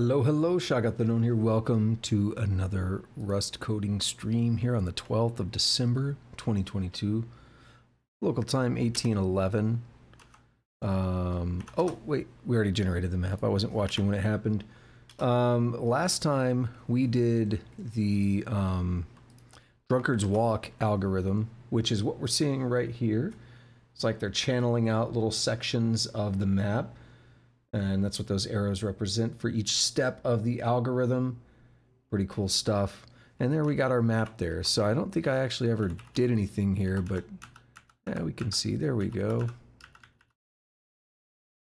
Hello, hello, ShoggothUnknown here. Welcome to another Rust coding stream here on the 12th of December, 2022. Local time 1811. Um, oh, wait, we already generated the map. I wasn't watching when it happened. Um, last time we did the um, Drunkard's Walk algorithm, which is what we're seeing right here. It's like they're channeling out little sections of the map and that's what those arrows represent for each step of the algorithm. Pretty cool stuff. And there we got our map there. So I don't think I actually ever did anything here, but yeah, we can see. There we go.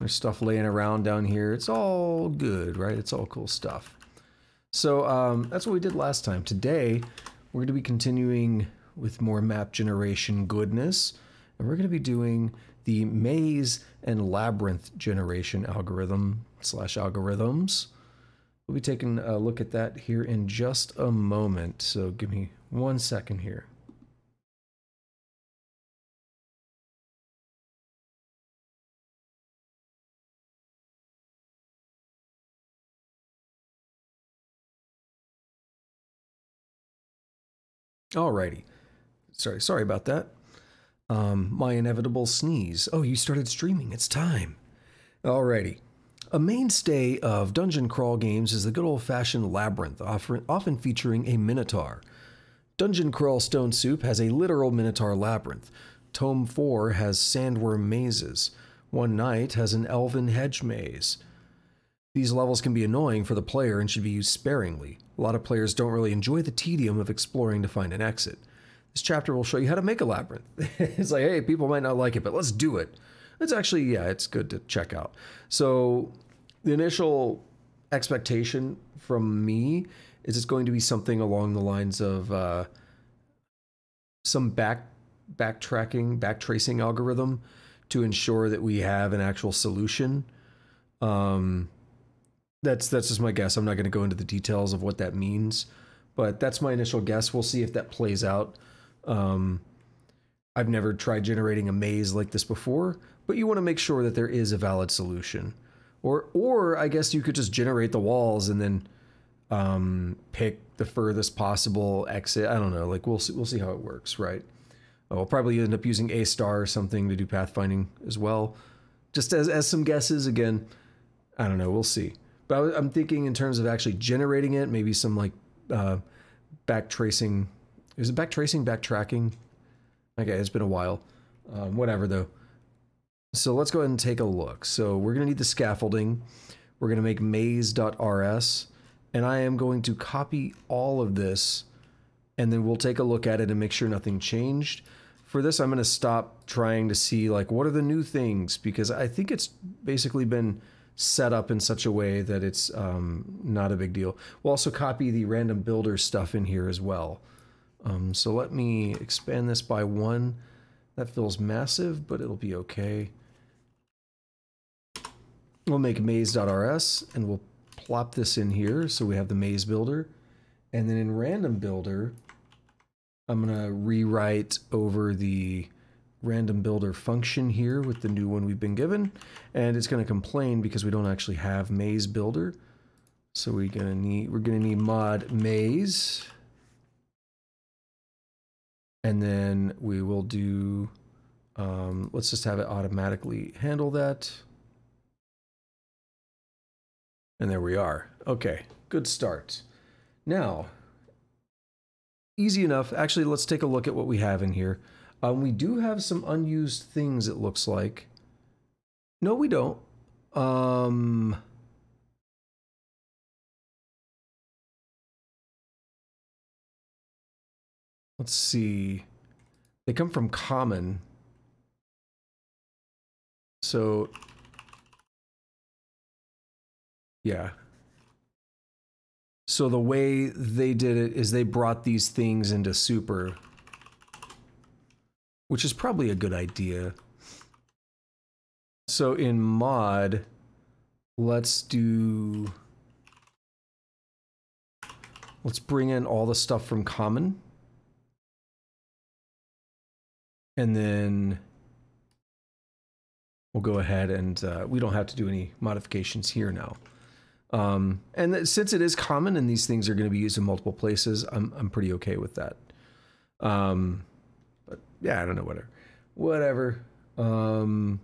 There's stuff laying around down here. It's all good, right? It's all cool stuff. So um, that's what we did last time. Today, we're going to be continuing with more map generation goodness. And we're going to be doing the maze and labyrinth generation algorithm slash algorithms. We'll be taking a look at that here in just a moment. So give me one second here. Alrighty. Sorry, sorry about that. Um, my inevitable sneeze. Oh, you started streaming. It's time. Alrighty. A mainstay of dungeon crawl games is the good old fashioned labyrinth, often featuring a minotaur. Dungeon Crawl Stone Soup has a literal minotaur labyrinth. Tome 4 has sandworm mazes. One Knight has an elven hedge maze. These levels can be annoying for the player and should be used sparingly. A lot of players don't really enjoy the tedium of exploring to find an exit. This chapter will show you how to make a labyrinth. it's like, hey, people might not like it, but let's do it. It's actually, yeah, it's good to check out. So the initial expectation from me is it's going to be something along the lines of uh, some back backtracking, backtracing algorithm to ensure that we have an actual solution. Um, that's that's just my guess. I'm not going to go into the details of what that means, but that's my initial guess. We'll see if that plays out. Um, I've never tried generating a maze like this before, but you want to make sure that there is a valid solution. Or, or I guess you could just generate the walls and then um, pick the furthest possible exit. I don't know. Like we'll see, we'll see how it works, right? I'll probably end up using A star or something to do pathfinding as well. Just as as some guesses. Again, I don't know. We'll see. But I, am thinking in terms of actually generating it, maybe some like uh, back tracing is it back tracing, backtracking? Okay, it's been a while. Um, whatever though. So let's go ahead and take a look. So we're going to need the scaffolding. We're going to make maze.rs and I am going to copy all of this and then we'll take a look at it and make sure nothing changed. For this, I'm going to stop trying to see like what are the new things because I think it's basically been set up in such a way that it's um, not a big deal. We'll also copy the random builder stuff in here as well. Um, so let me expand this by one. That feels massive, but it'll be okay. We'll make maze.rs and we'll plop this in here so we have the maze builder. And then in random builder, I'm going to rewrite over the random builder function here with the new one we've been given. And it's going to complain because we don't actually have maze builder. So we're going to need, we're going to need mod maze and then we will do, um, let's just have it automatically handle that. And there we are. Okay, good start. Now, easy enough. Actually, let's take a look at what we have in here. Um, we do have some unused things, it looks like. No, we don't. Um, Let's see. They come from common. So, yeah. So the way they did it is they brought these things into super, which is probably a good idea. So in mod, let's do, let's bring in all the stuff from common. And then we'll go ahead and uh, we don't have to do any modifications here now. Um, and since it is common and these things are going to be used in multiple places, I'm, I'm pretty okay with that. Um, but yeah, I don't know, whatever. Whatever. Um,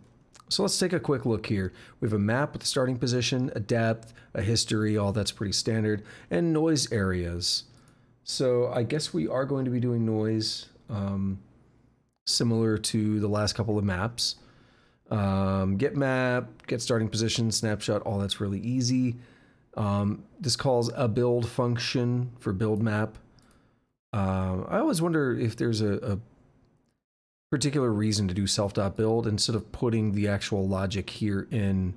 so let's take a quick look here. We have a map with a starting position, a depth, a history, all that's pretty standard, and noise areas. So I guess we are going to be doing noise um, similar to the last couple of maps. Um, get map, get starting position, snapshot, all that's really easy. Um, this calls a build function for build map. Uh, I always wonder if there's a, a particular reason to do self.build instead of putting the actual logic here in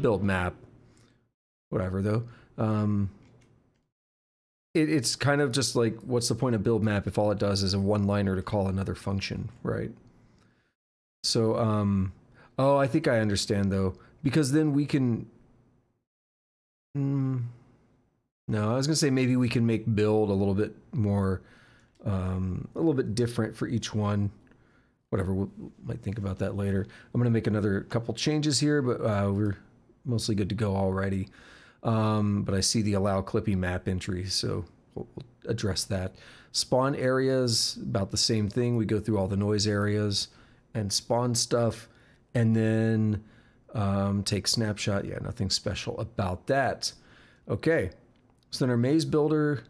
build map. Whatever though. Um, it, it's kind of just like, what's the point of build map if all it does is a one-liner to call another function, right? So, um, oh, I think I understand though, because then we can. Mm, no, I was gonna say maybe we can make build a little bit more, um, a little bit different for each one. Whatever, we might think about that later. I'm gonna make another couple changes here, but uh, we're mostly good to go already. Um, but I see the allow Clippy map entry, so we'll, address that. Spawn areas, about the same thing. We go through all the noise areas and spawn stuff, and then um, take snapshot. Yeah, nothing special about that. Okay, so then our maze builder,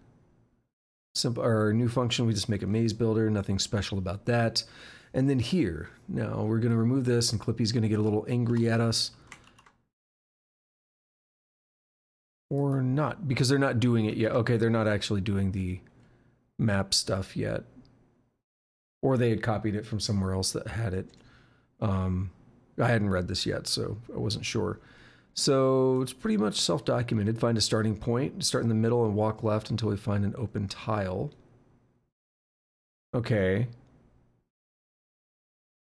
simple, our new function, we just make a maze builder. Nothing special about that. And then here, now we're going to remove this, and Clippy's going to get a little angry at us. Or not, because they're not doing it yet. Okay, they're not actually doing the map stuff yet. Or they had copied it from somewhere else that had it. Um, I hadn't read this yet, so I wasn't sure. So it's pretty much self-documented. Find a starting point, start in the middle and walk left until we find an open tile. Okay.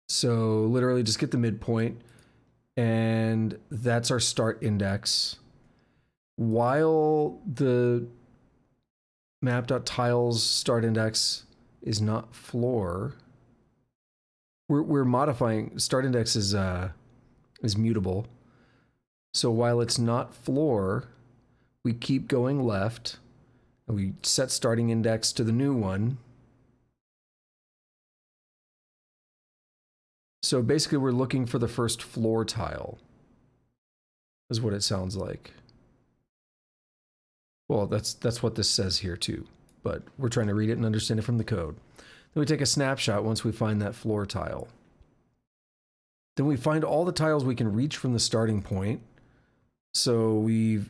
So literally just get the midpoint and that's our start index while the map.tiles start index is not floor, we're, we're modifying start index is uh, is mutable. So while it's not floor, we keep going left and we set starting index to the new one. So basically we're looking for the first floor tile is what it sounds like. Well, that's that's what this says here too, but we're trying to read it and understand it from the code. Then we take a snapshot once we find that floor tile. Then we find all the tiles we can reach from the starting point. So we've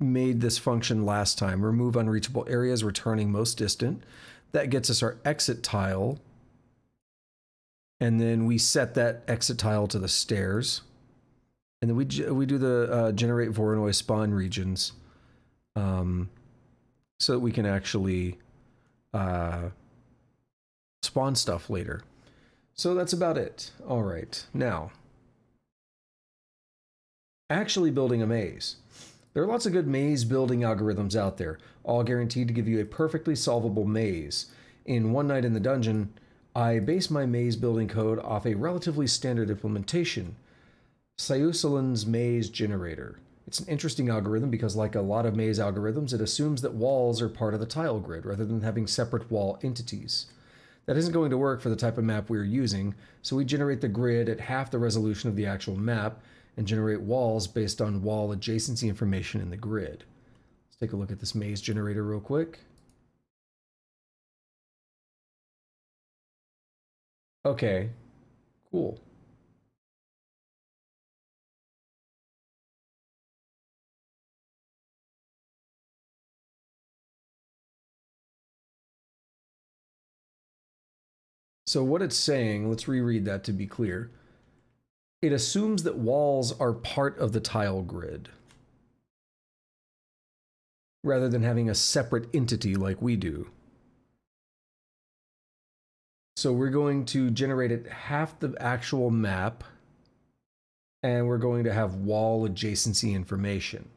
made this function last time, remove unreachable areas, returning most distant. That gets us our exit tile. And then we set that exit tile to the stairs. And then we, we do the uh, generate Voronoi spawn regions um, so that we can actually uh, spawn stuff later. So that's about it. All right, now, actually building a maze. There are lots of good maze building algorithms out there, all guaranteed to give you a perfectly solvable maze. In One Knight in the Dungeon, I base my maze building code off a relatively standard implementation, Cyucelen's Maze Generator. It's an interesting algorithm because, like a lot of maze algorithms, it assumes that walls are part of the tile grid rather than having separate wall entities. That isn't going to work for the type of map we're using, so we generate the grid at half the resolution of the actual map and generate walls based on wall adjacency information in the grid. Let's take a look at this maze generator real quick. Okay, cool. So what it's saying, let's reread that to be clear. It assumes that walls are part of the tile grid rather than having a separate entity like we do. So we're going to generate it half the actual map and we're going to have wall adjacency information.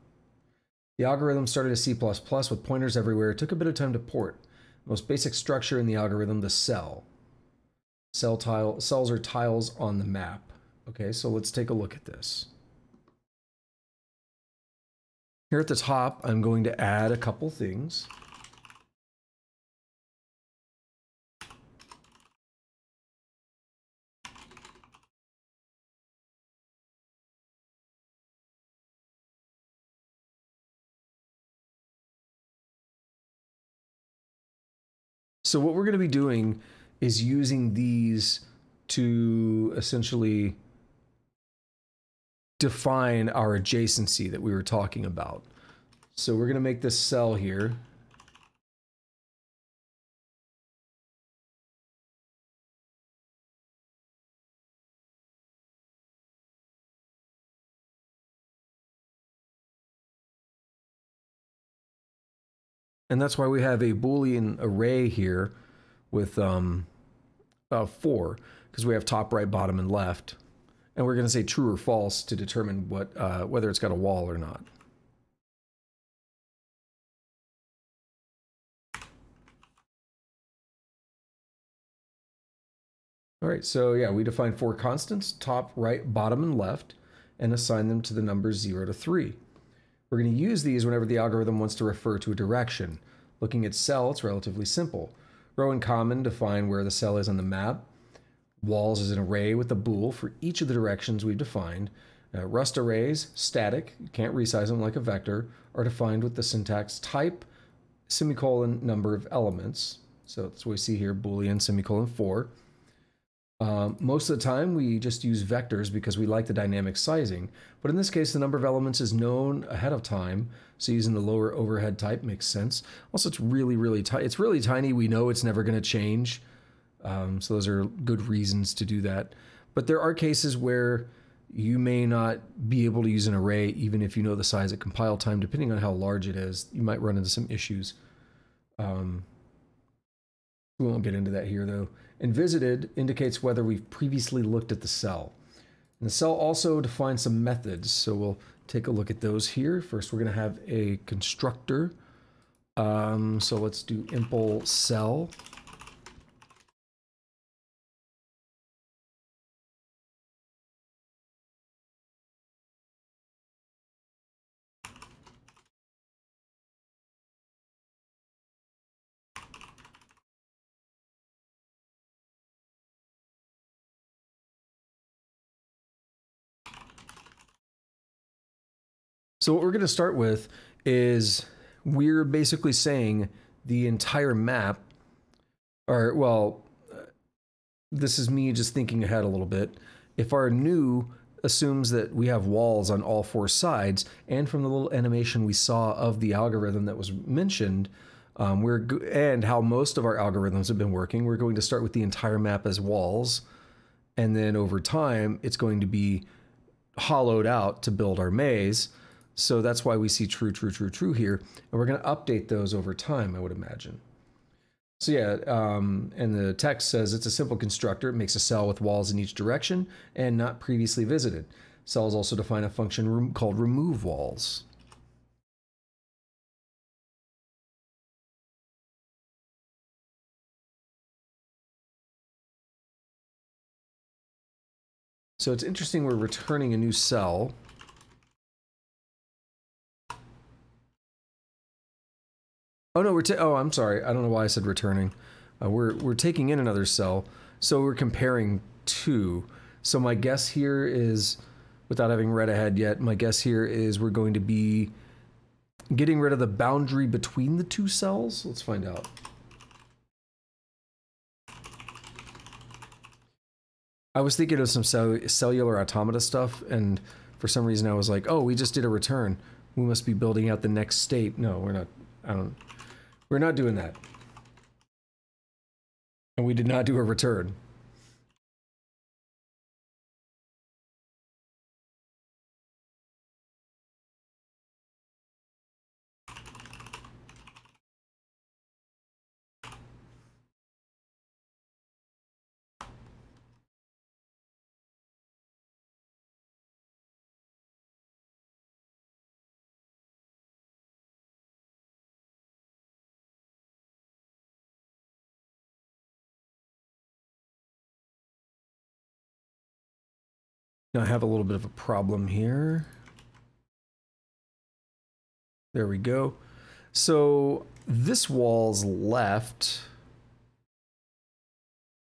The algorithm started as C++ with pointers everywhere. It took a bit of time to port. Most basic structure in the algorithm, the cell. Cell tile, cells are tiles on the map. Okay, so let's take a look at this. Here at the top, I'm going to add a couple things. So what we're going to be doing is using these to essentially define our adjacency that we were talking about. So we're going to make this cell here. And that's why we have a Boolean array here with um, uh, four, because we have top, right, bottom, and left. And we're going to say true or false to determine what uh, whether it's got a wall or not. All right, so yeah, we define four constants, top, right, bottom, and left, and assign them to the numbers 0 to 3. We're going to use these whenever the algorithm wants to refer to a direction. Looking at cell, it's relatively simple. Row and common define where the cell is on the map. Walls is an array with a bool for each of the directions we've defined. Uh, rust arrays, static, you can't resize them like a vector, are defined with the syntax type, semicolon, number of elements. So that's what we see here, boolean, semicolon 4. Um, most of the time, we just use vectors because we like the dynamic sizing. But in this case, the number of elements is known ahead of time. So using the lower overhead type makes sense. Also, it's really, really tight. It's really tiny. We know it's never going to change. Um, so those are good reasons to do that. But there are cases where you may not be able to use an array even if you know the size at compile time, depending on how large it is. You might run into some issues. Um, we won't get into that here though. And visited indicates whether we've previously looked at the cell. And the cell also defines some methods, so we'll take a look at those here. First, we're going to have a constructor. Um, so let's do impl cell. So what we're going to start with is we're basically saying the entire map, or well, this is me just thinking ahead a little bit. If our new assumes that we have walls on all four sides, and from the little animation we saw of the algorithm that was mentioned, um, we're and how most of our algorithms have been working, we're going to start with the entire map as walls, and then over time it's going to be hollowed out to build our maze. So that's why we see true, true, true, true here. And we're going to update those over time, I would imagine. So yeah, um, and the text says it's a simple constructor. It makes a cell with walls in each direction and not previously visited. Cells also define a function called remove walls. So it's interesting we're returning a new cell. Oh no, we're oh I'm sorry. I don't know why I said returning. Uh, we're we're taking in another cell, so we're comparing two. So my guess here is, without having read ahead yet, my guess here is we're going to be getting rid of the boundary between the two cells. Let's find out. I was thinking of some cell cellular automata stuff, and for some reason I was like, oh, we just did a return. We must be building out the next state. No, we're not. I don't. We're not doing that. And we did not do a return. Now I have a little bit of a problem here. There we go. So this wall's left.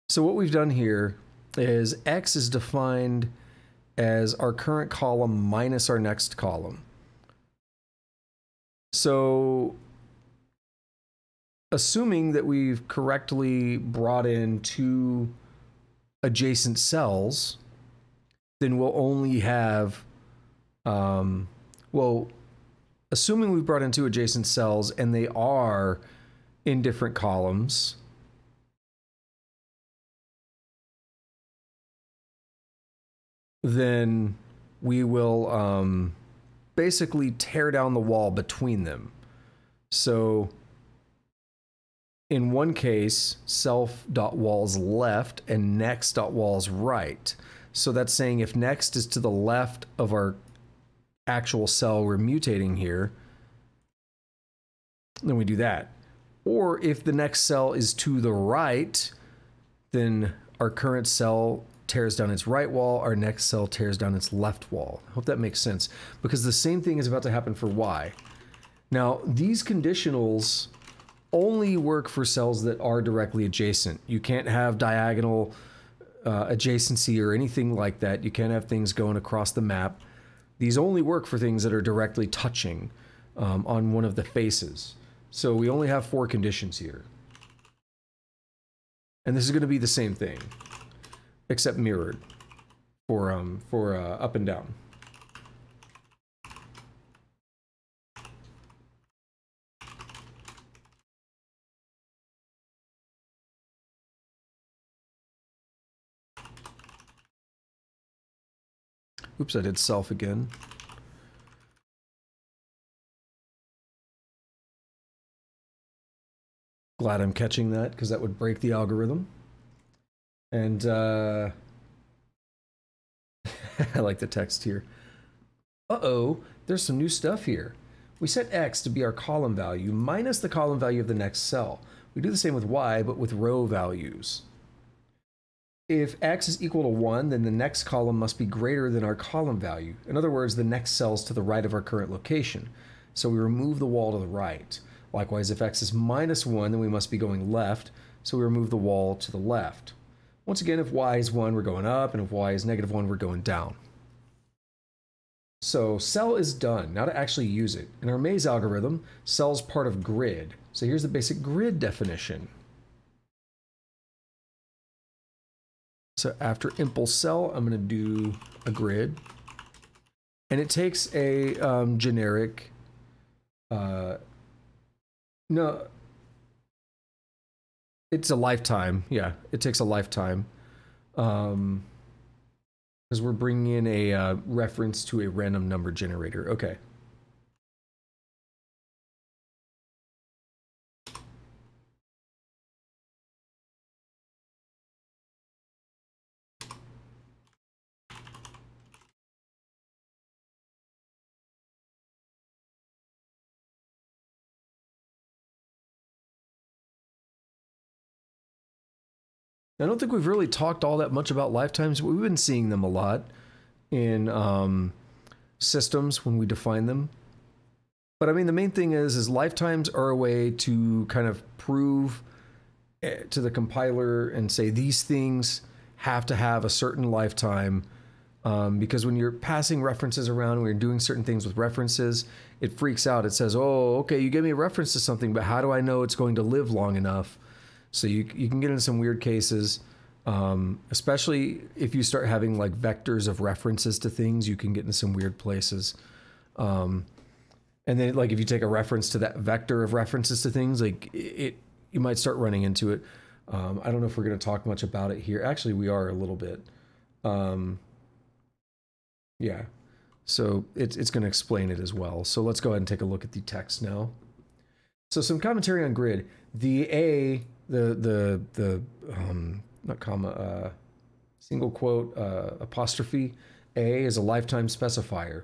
So what we've done here is X is defined as our current column minus our next column. So assuming that we've correctly brought in two adjacent cells, then we'll only have, um, well, assuming we've brought in two adjacent cells and they are in different columns, then we will um, basically tear down the wall between them. So in one case, self.walls left and next.walls right. So that's saying if next is to the left of our actual cell we're mutating here, then we do that. Or if the next cell is to the right, then our current cell tears down its right wall, our next cell tears down its left wall. I hope that makes sense because the same thing is about to happen for Y. Now, these conditionals only work for cells that are directly adjacent. You can't have diagonal uh, adjacency or anything like that. You can't have things going across the map. These only work for things that are directly touching um, on one of the faces. So we only have four conditions here. And this is going to be the same thing except mirrored for um for uh, up and down. Oops, I did self again. Glad I'm catching that because that would break the algorithm. And uh, I like the text here. Uh-oh, there's some new stuff here. We set x to be our column value minus the column value of the next cell. We do the same with y, but with row values. If x is equal to 1, then the next column must be greater than our column value. In other words, the next cell's to the right of our current location. So we remove the wall to the right. Likewise, if x is minus 1, then we must be going left, so we remove the wall to the left. Once again, if y is 1, we're going up, and if y is negative 1, we're going down. So cell is done. Now to actually use it. In our maze algorithm, cell's part of grid. So here's the basic grid definition. So after impulse cell, I'm going to do a grid. And it takes a um, generic, uh, no, it's a lifetime. Yeah, it takes a lifetime. Um, because we're bringing in a uh, reference to a random number generator. Okay. I don't think we've really talked all that much about lifetimes, but we've been seeing them a lot in um, systems when we define them. But I mean, the main thing is, is lifetimes are a way to kind of prove eh, to the compiler and say these things have to have a certain lifetime. Um, because when you're passing references around, when you're doing certain things with references, it freaks out. It says, "Oh, okay, you gave me a reference to something, but how do I know it's going to live long enough?" So you you can get into some weird cases, um, especially if you start having like vectors of references to things. You can get into some weird places. Um, and then like if you take a reference to that vector of references to things, like it, you might start running into it. Um, I don't know if we're going to talk much about it here. Actually, we are a little bit. Um, yeah. So it's, it's going to explain it as well. So let's go ahead and take a look at the text now. So some commentary on grid. The A the the the um, not comma uh, single quote uh, apostrophe a is a lifetime specifier.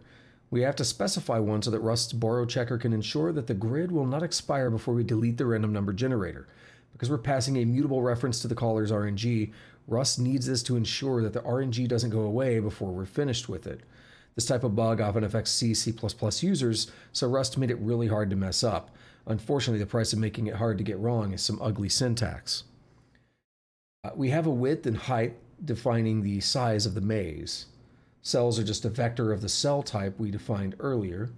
We have to specify one so that Rust's borrow checker can ensure that the grid will not expire before we delete the random number generator. Because we're passing a mutable reference to the caller's RNG, Rust needs this to ensure that the RNG doesn't go away before we're finished with it. This type of bug often affects C, C++ users, so Rust made it really hard to mess up. Unfortunately, the price of making it hard to get wrong is some ugly syntax. Uh, we have a width and height defining the size of the maze. Cells are just a vector of the cell type we defined earlier.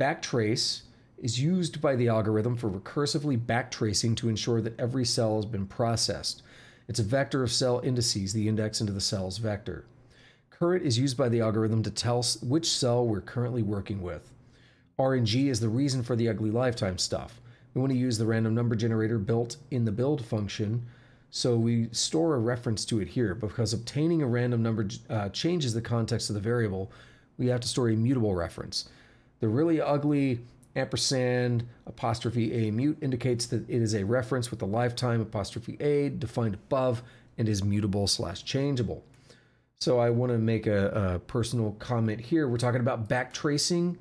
Backtrace is used by the algorithm for recursively backtracing to ensure that every cell has been processed. It's a vector of cell indices, the index into the cell's vector. Current is used by the algorithm to tell which cell we're currently working with. RNG is the reason for the ugly lifetime stuff. We want to use the random number generator built in the build function, so we store a reference to it here. Because obtaining a random number uh, changes the context of the variable, we have to store a mutable reference. The really ugly ampersand apostrophe a mute indicates that it is a reference with the lifetime apostrophe a defined above and is mutable slash changeable. So I want to make a, a, personal comment here. We're talking about backtracing,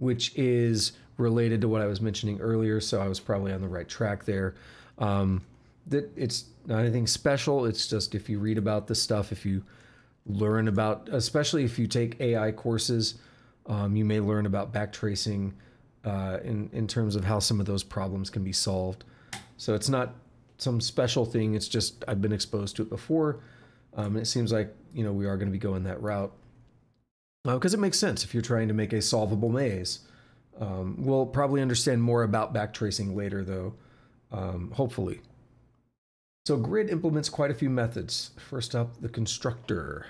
which is related to what I was mentioning earlier. So I was probably on the right track there. Um, that it's not anything special. It's just if you read about this stuff, if you learn about, especially if you take AI courses, um, you may learn about backtracing uh, in in terms of how some of those problems can be solved. So it's not some special thing. It's just I've been exposed to it before, um, and it seems like you know we are going to be going that route because uh, it makes sense if you're trying to make a solvable maze. Um, we'll probably understand more about backtracing later, though. Um, hopefully. So grid implements quite a few methods. First up, the constructor.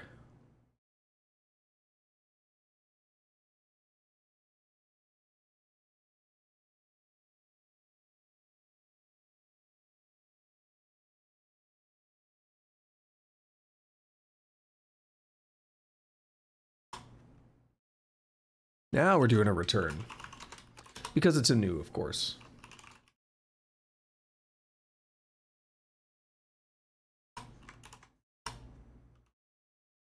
Now we're doing a return. Because it's a new, of course.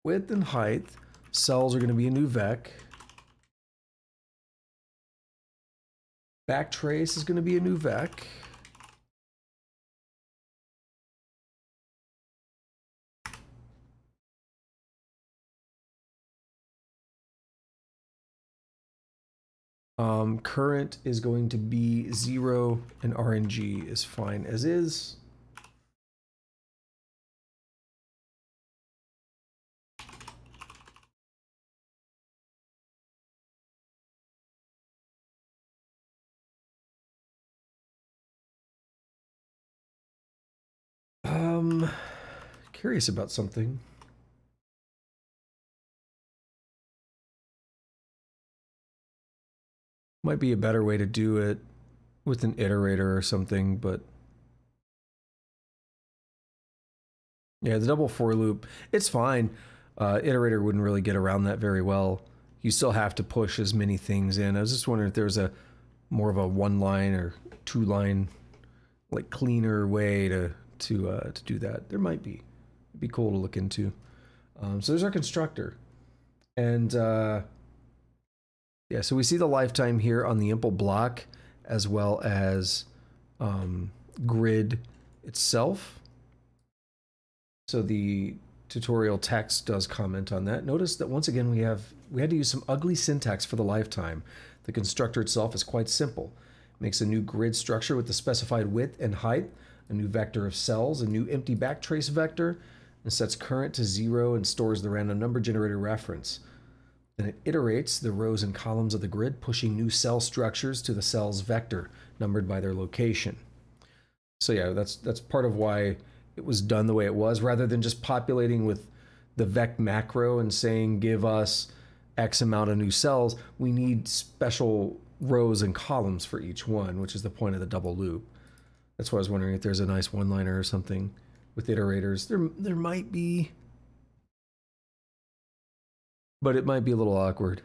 Width and height. Cells are going to be a new vec. Backtrace is going to be a new vec. Um, current is going to be zero and RNG is fine as is. Um, curious about something. Might be a better way to do it with an iterator or something, but yeah, the double for loop, it's fine. Uh, iterator wouldn't really get around that very well. You still have to push as many things in. I was just wondering if there was a more of a one line or two line, like cleaner way to to uh, to do that. There might be. It'd be cool to look into. Um, so there's our constructor, and uh, yeah, so we see the lifetime here on the impl block as well as um, grid itself. So the tutorial text does comment on that. Notice that once again we have we had to use some ugly syntax for the lifetime. The constructor itself is quite simple. makes a new grid structure with the specified width and height, a new vector of cells, a new empty backtrace vector, and sets current to zero and stores the random number generator reference. Then it iterates the rows and columns of the grid, pushing new cell structures to the cell's vector, numbered by their location. So yeah, that's that's part of why it was done the way it was, rather than just populating with the vec macro and saying give us X amount of new cells. We need special rows and columns for each one, which is the point of the double loop. That's why I was wondering if there's a nice one-liner or something with iterators. There, there might be but it might be a little awkward.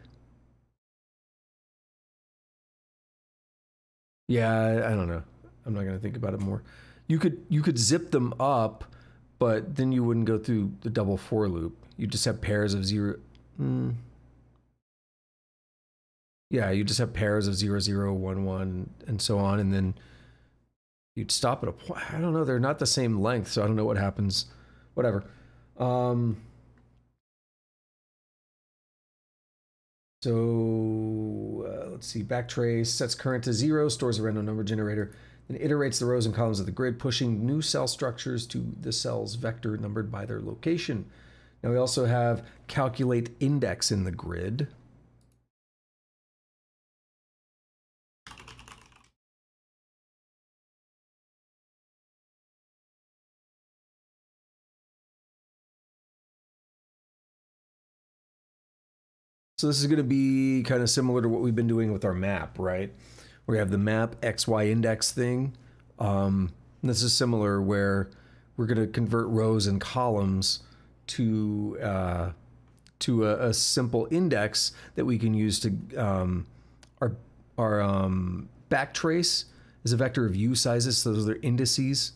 Yeah, I, don't know. I'm not gonna think about it more. You could you could zip them up, but then you wouldn't go through the double for loop. You just have pairs of zero. Mm. Yeah, you just have pairs of zero zero one one and so on, and then you'd stop at a point. I don't know. They're not the same length, so I don't know what happens. Whatever. Um, So uh, let's see, backtrace sets current to zero, stores a random number generator, then iterates the rows and columns of the grid, pushing new cell structures to the cells vector numbered by their location. Now we also have calculate index in the grid. So this is going to be kind of similar to what we've been doing with our map, right? We have the map XY index thing. Um, this is similar where we're going to convert rows and columns to uh, to a, a, simple index that we can use to um, our our um, backtrace is a vector of u sizes. So those are indices,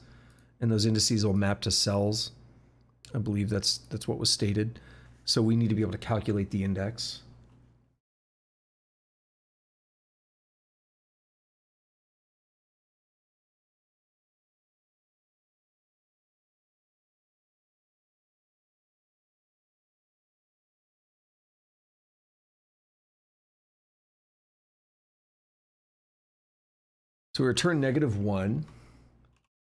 and those indices will map to cells. I believe that's that's what was stated. So we need to be able to calculate the index. So we return negative one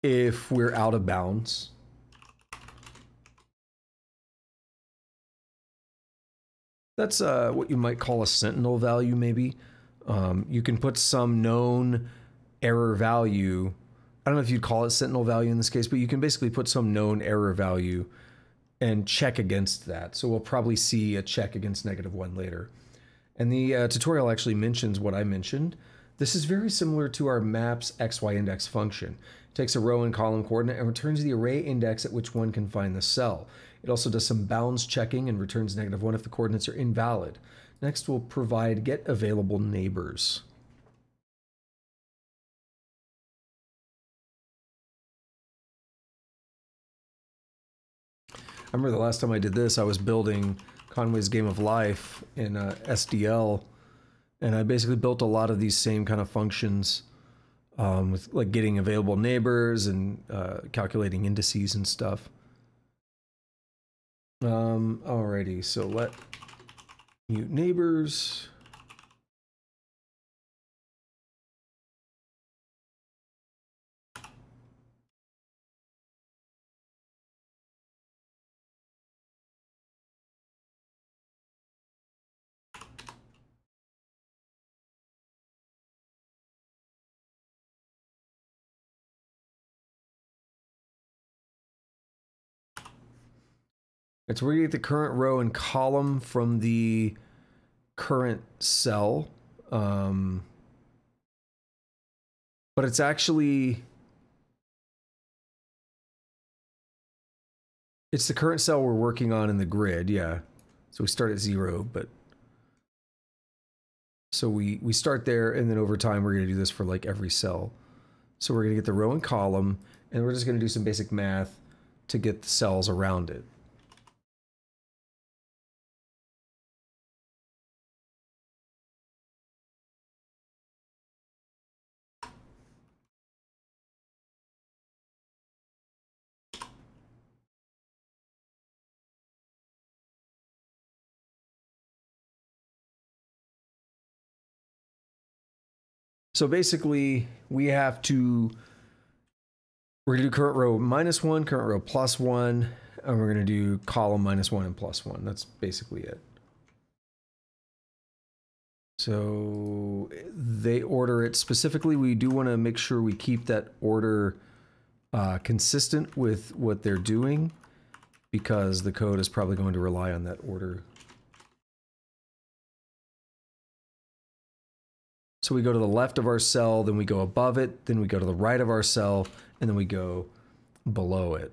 if we're out of bounds. That's uh, what you might call a sentinel value, maybe. Um, you can put some known error value. I don't know if you'd call it sentinel value in this case, but you can basically put some known error value and check against that. So we'll probably see a check against negative one later. And the uh, tutorial actually mentions what I mentioned. This is very similar to our maps XY index function. It takes a row and column coordinate and returns the array index at which one can find the cell. It also does some bounds checking and returns negative one if the coordinates are invalid. Next, we'll provide get available neighbors. I remember the last time I did this, I was building Conway's Game of Life in uh, SDL and I basically built a lot of these same kind of functions um, with like getting available neighbors and uh, calculating indices and stuff. Um, alrighty, so let mute neighbors. It's where you get the current row and column from the current cell. Um, but it's actually it's the current cell we're working on in the grid, yeah. So we start at zero, but so we we start there and then over time we're to do this for like every cell. So we're going to get the row and column and we're just going to do some basic math to get the cells around it. So basically, we have to, we're going to do current row minus one, current row plus one, and we're going to do column minus one and plus one. That's basically it. So they order it specifically. We do want to make sure we keep that order uh, consistent with what they're doing because the code is probably going to rely on that order So we go to the left of our cell, then we go above it, then we go to the right of our cell, and then we go below it.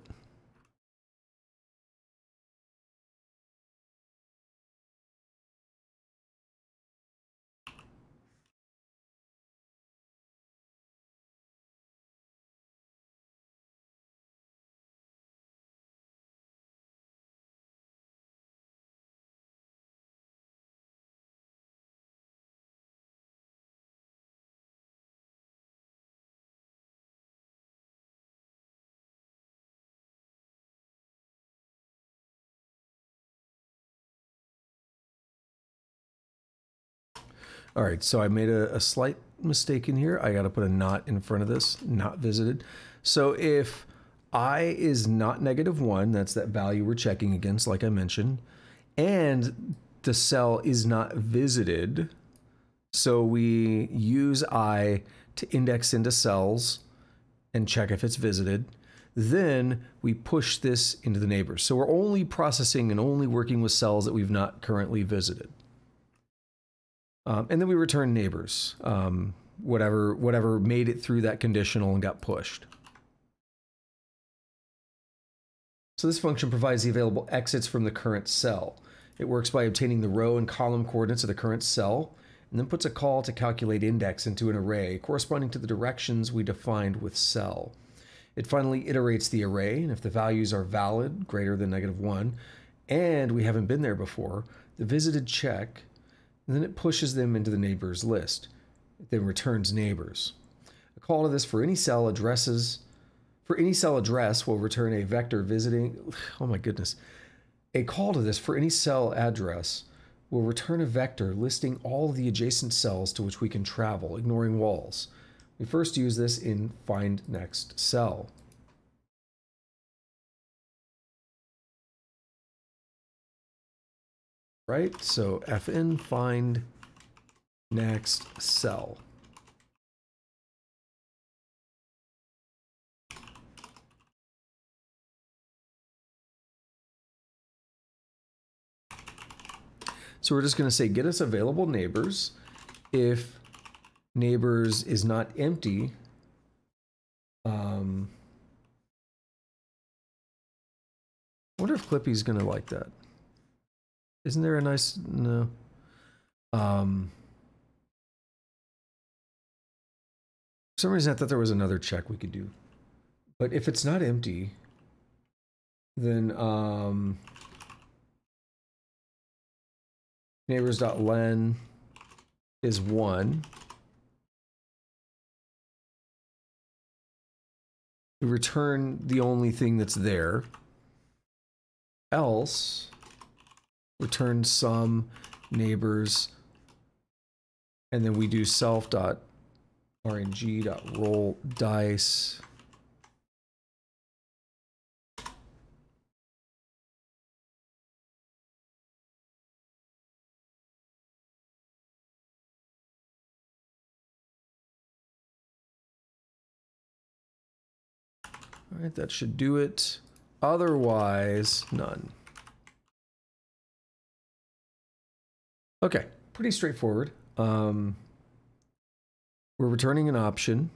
All right, so I made a, a slight mistake in here. I got to put a not in front of this, not visited. So if i is not negative 1, that's that value we're checking against, like I mentioned, and the cell is not visited, so we use i to index into cells and check if it's visited. Then we push this into the neighbors. So we're only processing and only working with cells that we've not currently visited. Um, and then we return neighbors, um, whatever, whatever made it through that conditional and got pushed. So this function provides the available exits from the current cell. It works by obtaining the row and column coordinates of the current cell, and then puts a call to calculate index into an array corresponding to the directions we defined with cell. It finally iterates the array, and if the values are valid, greater than negative 1, and we haven't been there before, the visited check, and then it pushes them into the neighbors list. It then returns neighbors. A call to this for any cell addresses for any cell address will return a vector visiting oh my goodness. A call to this for any cell address will return a vector listing all of the adjacent cells to which we can travel, ignoring walls. We first use this in find next cell. Right, so fn find next cell. So we're just going to say get us available neighbors. If neighbors is not empty, um, I wonder if Clippy's going to like that. Isn't there a nice, no. Um, for some reason I thought there was another check we could do. But if it's not empty, then um, neighbors.len is 1. We return the only thing that's there. Else, return some neighbors, and then we do self dot rng dot roll dice All right, that should do it. Otherwise, none. Okay, pretty straightforward. Um, we're returning an option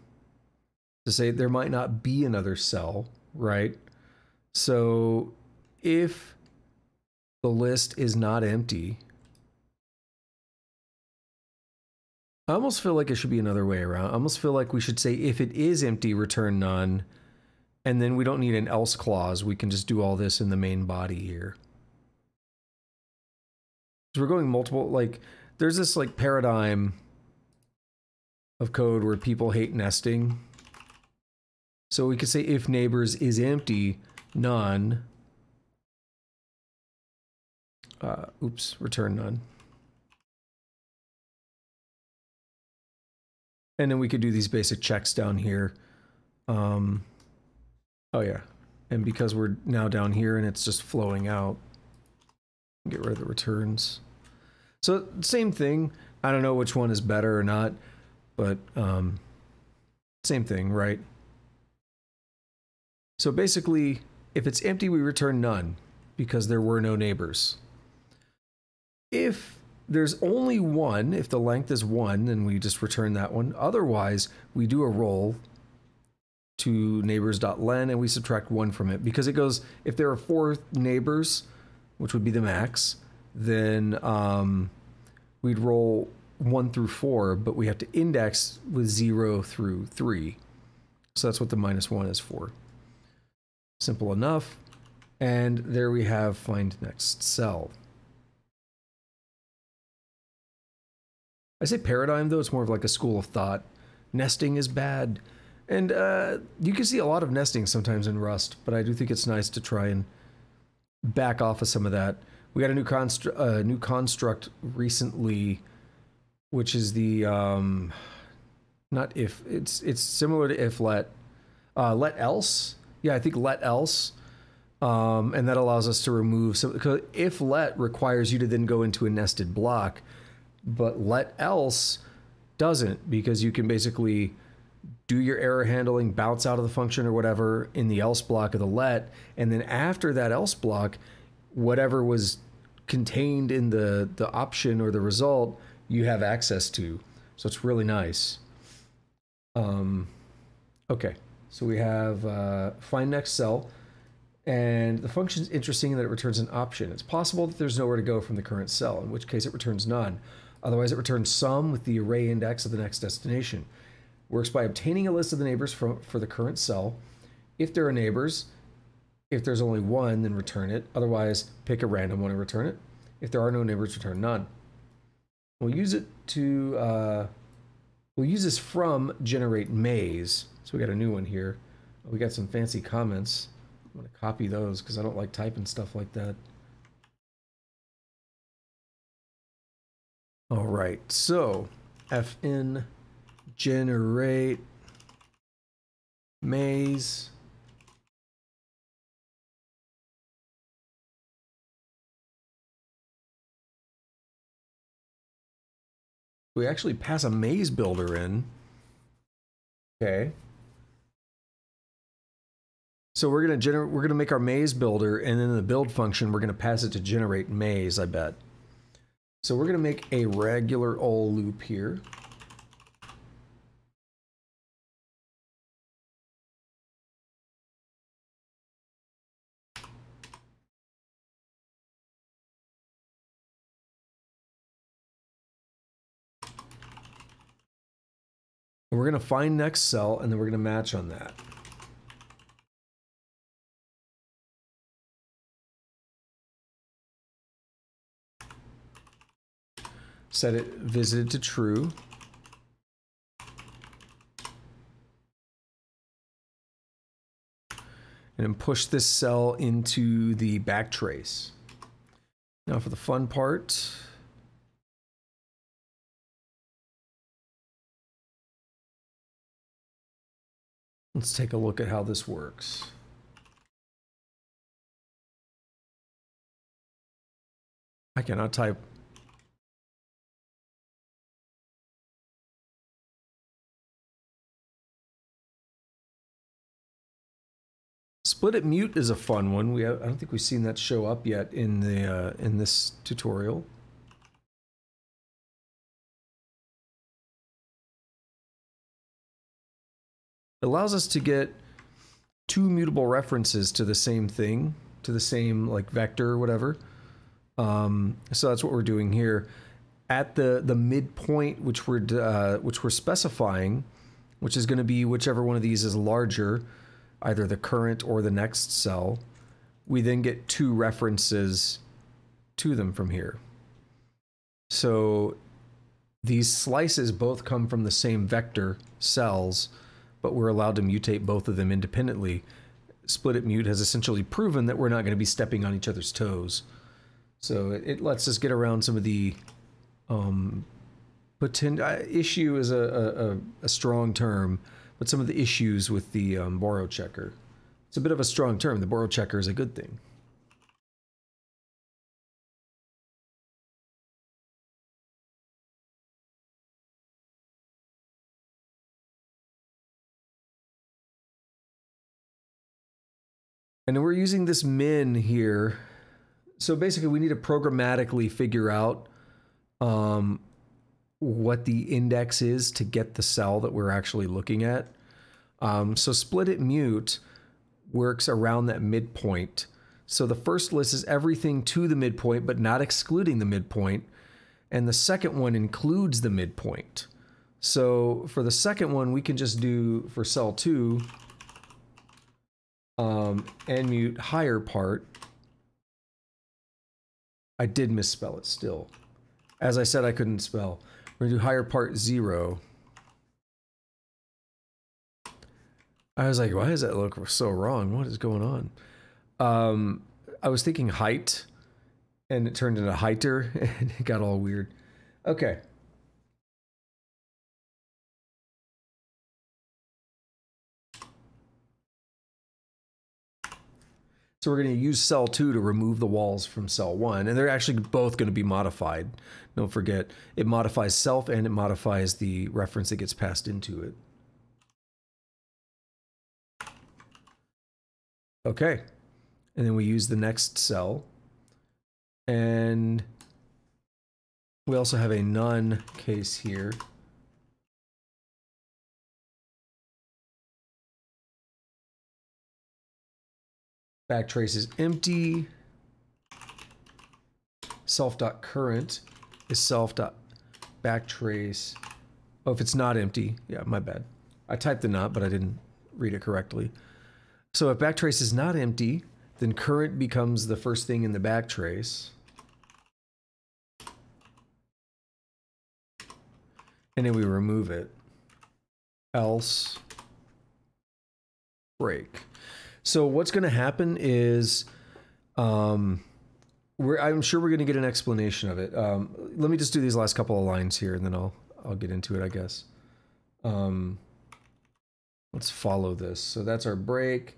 to say there might not be another cell, right? So if the list is not empty, I almost feel like it should be another way around. I almost feel like we should say if it is empty, return none and then we don't need an else clause. We can just do all this in the main body here. We're going multiple, like, there's this like paradigm of code where people hate nesting. So we could say if neighbors is empty, none. Uh, oops, return none. And then we could do these basic checks down here. Um, Oh yeah. And because we're now down here and it's just flowing out, get rid of the returns. So same thing. I don't know which one is better or not, but um, same thing, right? So basically, if it's empty, we return none because there were no neighbors. If there's only one, if the length is one, then we just return that one. Otherwise, we do a roll to neighbors.len and we subtract one from it because it goes if there are four neighbors which would be the max then um, we'd roll one through four but we have to index with zero through three. So that's what the minus one is for. Simple enough. And there we have find next cell. I say paradigm though it's more of like a school of thought. Nesting is bad. And uh, you can see a lot of nesting sometimes in Rust, but I do think it's nice to try and back off of some of that. We got a new construct, uh, new construct recently which is the um, not if it's it's similar to if let uh, let else. Yeah, I think let else. Um, and that allows us to remove some because if let requires you to then go into a nested block, but let else doesn't because you can basically do your error handling, bounce out of the function or whatever in the else block of the let, and then after that else block, whatever was contained in the the option or the result you have access to. So it's really nice. Um, okay, so we have uh, find next cell, and the function is interesting in that it returns an option. It's possible that there's nowhere to go from the current cell, in which case it returns none. Otherwise, it returns Some with the array index of the next destination. Works by obtaining a list of the neighbors for, for the current cell. If there are neighbors, if there's only one, then return it. Otherwise, pick a random one and return it. If there are no neighbors, return none. We'll use it to, uh, we'll use this from generate maze. So we got a new one here. We got some fancy comments. I'm to copy those because I don't like typing stuff like that. All right, so fn generate maze. We actually pass a maze builder in. Okay. So we're gonna generate. We're gonna make our maze builder, and then in the build function, we're gonna pass it to generate maze. I bet. So we're gonna make a regular old loop here. And we're going to find next cell and then we're going to match on that. Set it visited to true. And then push this cell into the backtrace. Now for the fun part, Let's take a look at how this works. I cannot type. Split it mute is a fun one. We have, I don't think we've seen that show up yet in the uh, in this tutorial. Allows us to get two mutable references to the same thing, to the same like vector or whatever. Um, so that's what we're doing here. At the the midpoint, which we're uh, which we're specifying, which is going to be whichever one of these is larger, either the current or the next cell. We then get two references to them from here. So these slices both come from the same vector cells but we're allowed to mutate both of them independently. Split it mute has essentially proven that we're not going to be stepping on each other's toes. So it, it lets us get around some of the um, potent, uh, issue is a, a, a, strong term, but some of the issues with the um, borrow checker. It's a bit of a strong term. The borrow checker is a good thing. And we're using this min here. So basically we need to programmatically figure out um, what the index is to get the cell that we're actually looking at. Um, so split it mute works around that midpoint. So the first list is everything to the midpoint, but not excluding the midpoint. And the second one includes the midpoint. So for the second one, we can just do for cell two, um, and mute higher part. I did misspell it still. As I said, I couldn't spell. We're gonna do higher part zero. I was like, why does that look so wrong? What is going on? Um, I was thinking height, and it turned into heiter, and it got all weird. Okay. So we're going to use cell 2 to remove the walls from cell 1. And they're actually both going to be modified. Don't forget, it modifies self and it modifies the reference that gets passed into it. Okay. And then we use the next cell. And we also have a none case here. Backtrace is empty. Self.current is self.backtrace. Oh, if it's not empty, yeah, my bad. I typed the not, but I didn't read it correctly. So if backtrace is not empty, then current becomes the first thing in the backtrace. And then we remove it. Else break. So what's going to happen is, um, we're, I'm sure we're going to get an explanation of it. Um, let me just do these last couple of lines here, and then I'll I'll get into it, I guess. Um, let's follow this. So that's our break.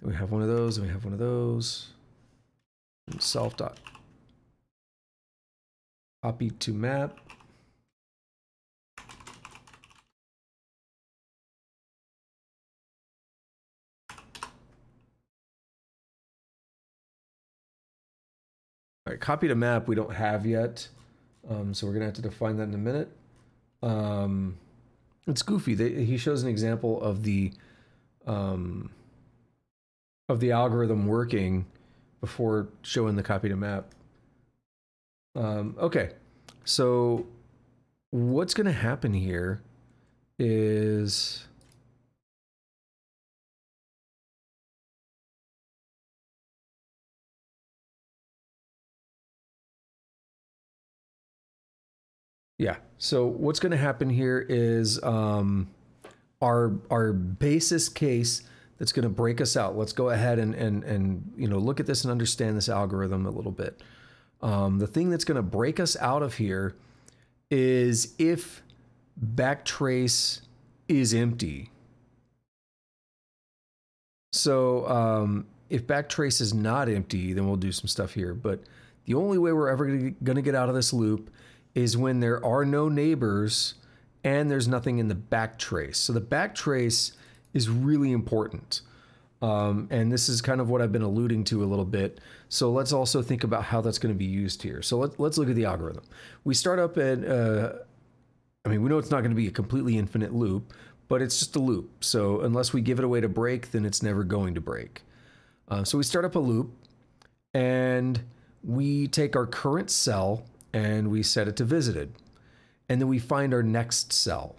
we have one of those, and we have one of those. Self dot copy to map. All right, copy to map we don't have yet. Um, so we're gonna have to define that in a minute. Um, it's goofy. They, he shows an example of the um, of the algorithm working before showing the copy to map. Um, okay, so what's going to happen here is Yeah. So what's going to happen here is um, our our basis case that's going to break us out. Let's go ahead and and and you know look at this and understand this algorithm a little bit. Um, the thing that's going to break us out of here is if backtrace is empty. So um, if backtrace is not empty, then we'll do some stuff here. But the only way we're ever going to get out of this loop is when there are no neighbors and there's nothing in the backtrace. So the backtrace is really important. Um, and this is kind of what I've been alluding to a little bit. So let's also think about how that's going to be used here. So let, let's look at the algorithm. We start up at, uh, I mean, we know it's not going to be a completely infinite loop, but it's just a loop. So unless we give it a way to break, then it's never going to break. Uh, so we start up a loop and we take our current cell and we set it to visited. And then we find our next cell.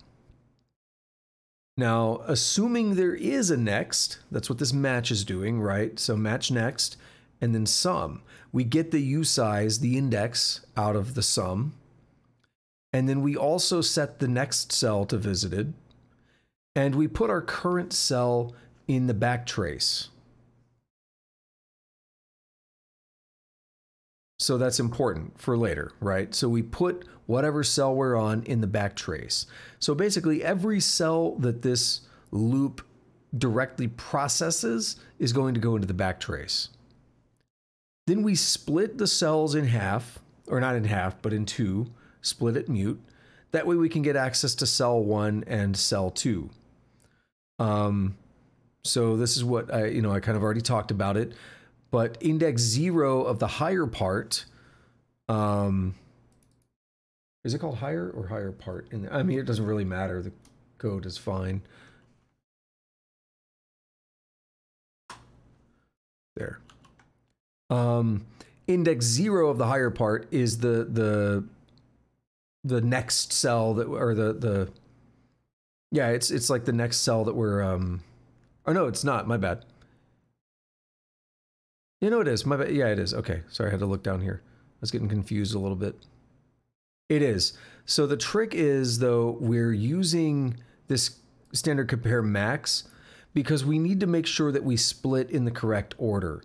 Now, assuming there is a next, that's what this match is doing, right? So match next and then Some. We get the usize, the index, out of the Some. And then we also set the next cell to visited. And we put our current cell in the backtrace. So that's important for later, right? So we put whatever cell we're on in the backtrace. So basically, every cell that this loop directly processes is going to go into the backtrace. Then we split the cells in half, or not in half, but in two, split it mute. That way we can get access to cell one and cell two. Um, so this is what I, you know, I kind of already talked about it but index zero of the higher part, um, is it called higher or higher part? In the, I mean, it doesn't really matter. The code is fine. There. Um, index zero of the higher part is the the the next cell that or the the yeah it's it's like the next cell that we're um oh no it's not my bad you know it is. My yeah, it is. Okay, sorry, I had to look down here. I was getting confused a little bit. It is. So the trick is though we're using this standard compare max because we need to make sure that we split in the correct order.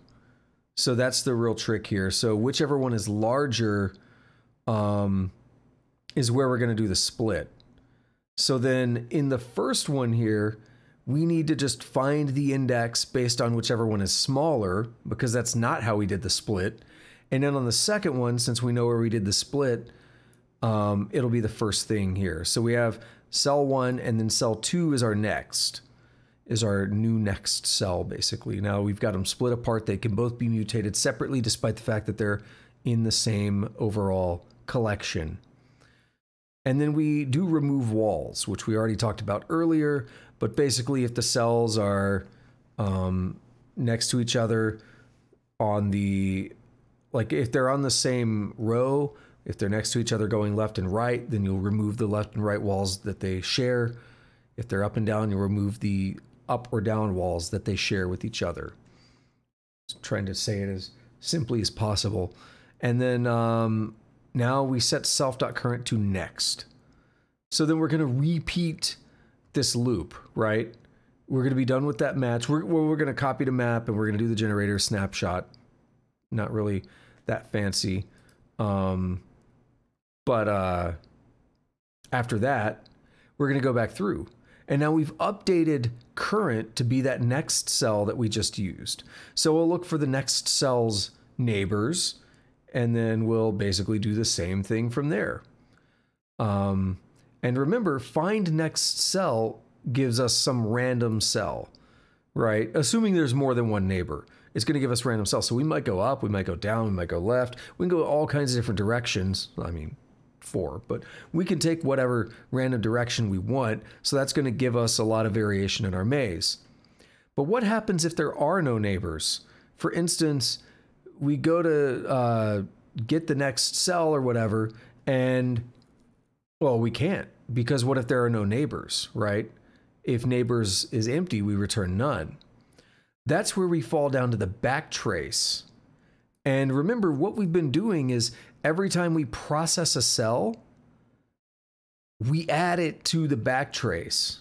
So that's the real trick here. So whichever one is larger um, is where we're going to do the split. So then in the first one here, we need to just find the index based on whichever one is smaller because that's not how we did the split. And then on the second one, since we know where we did the split, um, it'll be the first thing here. So we have cell one and then cell two is our next, is our new next cell basically. Now we've got them split apart. They can both be mutated separately despite the fact that they're in the same overall collection. And then we do remove walls, which we already talked about earlier. But basically, if the cells are um, next to each other on the, like if they're on the same row, if they're next to each other going left and right, then you'll remove the left and right walls that they share. If they're up and down, you'll remove the up or down walls that they share with each other. Just trying to say it as simply as possible. And then um, now we set self.current to next. So then we're going to repeat this loop, right? We're going to be done with that match. We're, we're going to copy the map and we're going to do the generator snapshot. Not really that fancy. Um, but uh, after that, we're going to go back through. And now we've updated current to be that next cell that we just used. So we'll look for the next cell's neighbors, and then we'll basically do the same thing from there. Um, and remember, find next cell gives us some random cell, right? Assuming there's more than one neighbor, it's going to give us random cells. So we might go up, we might go down, we might go left. We can go all kinds of different directions. I mean, four, but we can take whatever random direction we want. So that's going to give us a lot of variation in our maze. But what happens if there are no neighbors? For instance, we go to uh, get the next cell or whatever, and well, we can't because what if there are no neighbors, right? If neighbors is empty, we return none. That's where we fall down to the backtrace. And remember, what we've been doing is every time we process a cell, we add it to the backtrace.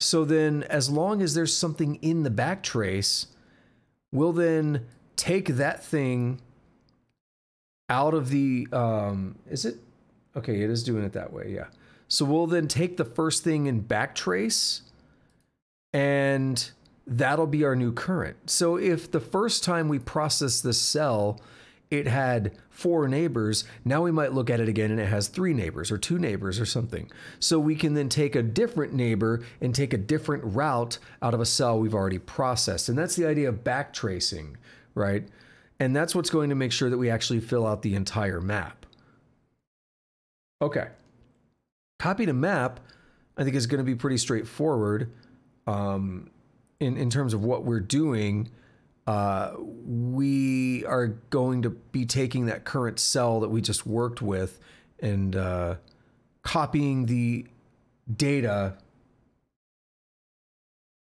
So then, as long as there's something in the backtrace, we'll then take that thing out of the. Um, is it Okay, it is doing it that way, yeah. So we'll then take the first thing in backtrace and that'll be our new current. So if the first time we process this cell, it had four neighbors, now we might look at it again and it has three neighbors or two neighbors or something. So we can then take a different neighbor and take a different route out of a cell we've already processed. And that's the idea of backtracing, right? And that's what's going to make sure that we actually fill out the entire map. Okay. Copy to map, I think is going to be pretty straightforward um, in, in terms of what we're doing. Uh, we are going to be taking that current cell that we just worked with and uh, copying the data,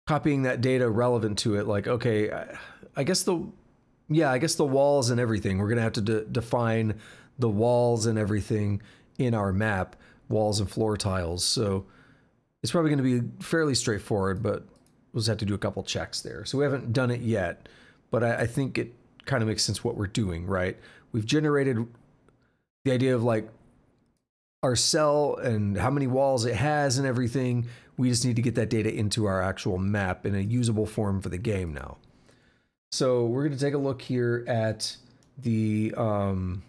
copying that data relevant to it. Like, okay, I, I guess the, yeah, I guess the walls and everything. We're going to have to de define the walls and everything in our map, walls and floor tiles. So it's probably going to be fairly straightforward, but we'll just have to do a couple checks there. So we haven't done it yet, but I, I think it kind of makes sense what we're doing, right? We've generated the idea of like our cell and how many walls it has and everything. We just need to get that data into our actual map in a usable form for the game now. So we're going to take a look here at the um,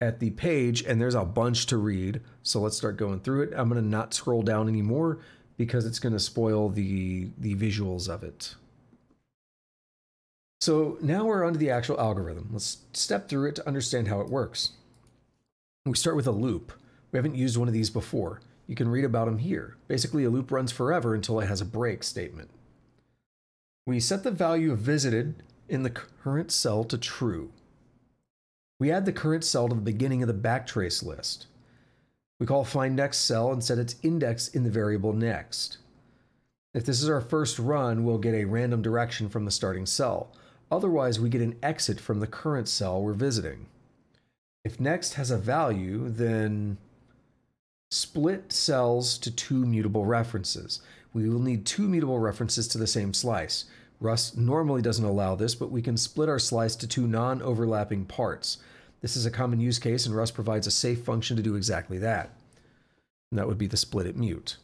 at the page and there's a bunch to read. So let's start going through it. I'm going to not scroll down anymore because it's going to spoil the, the visuals of it. So now we're onto the actual algorithm. Let's step through it to understand how it works. We start with a loop. We haven't used one of these before. You can read about them here. Basically, a loop runs forever until it has a break statement. We set the value of visited in the current cell to true. We add the current cell to the beginning of the backtrace list. We call find next cell and set its index in the variable next. If this is our first run, we'll get a random direction from the starting cell. Otherwise, we get an exit from the current cell we're visiting. If next has a value, then split cells to two mutable references. We will need two mutable references to the same slice. Rust normally doesn't allow this, but we can split our slice to two non-overlapping parts. This is a common use case, and Rust provides a safe function to do exactly that. And that would be the split it mute.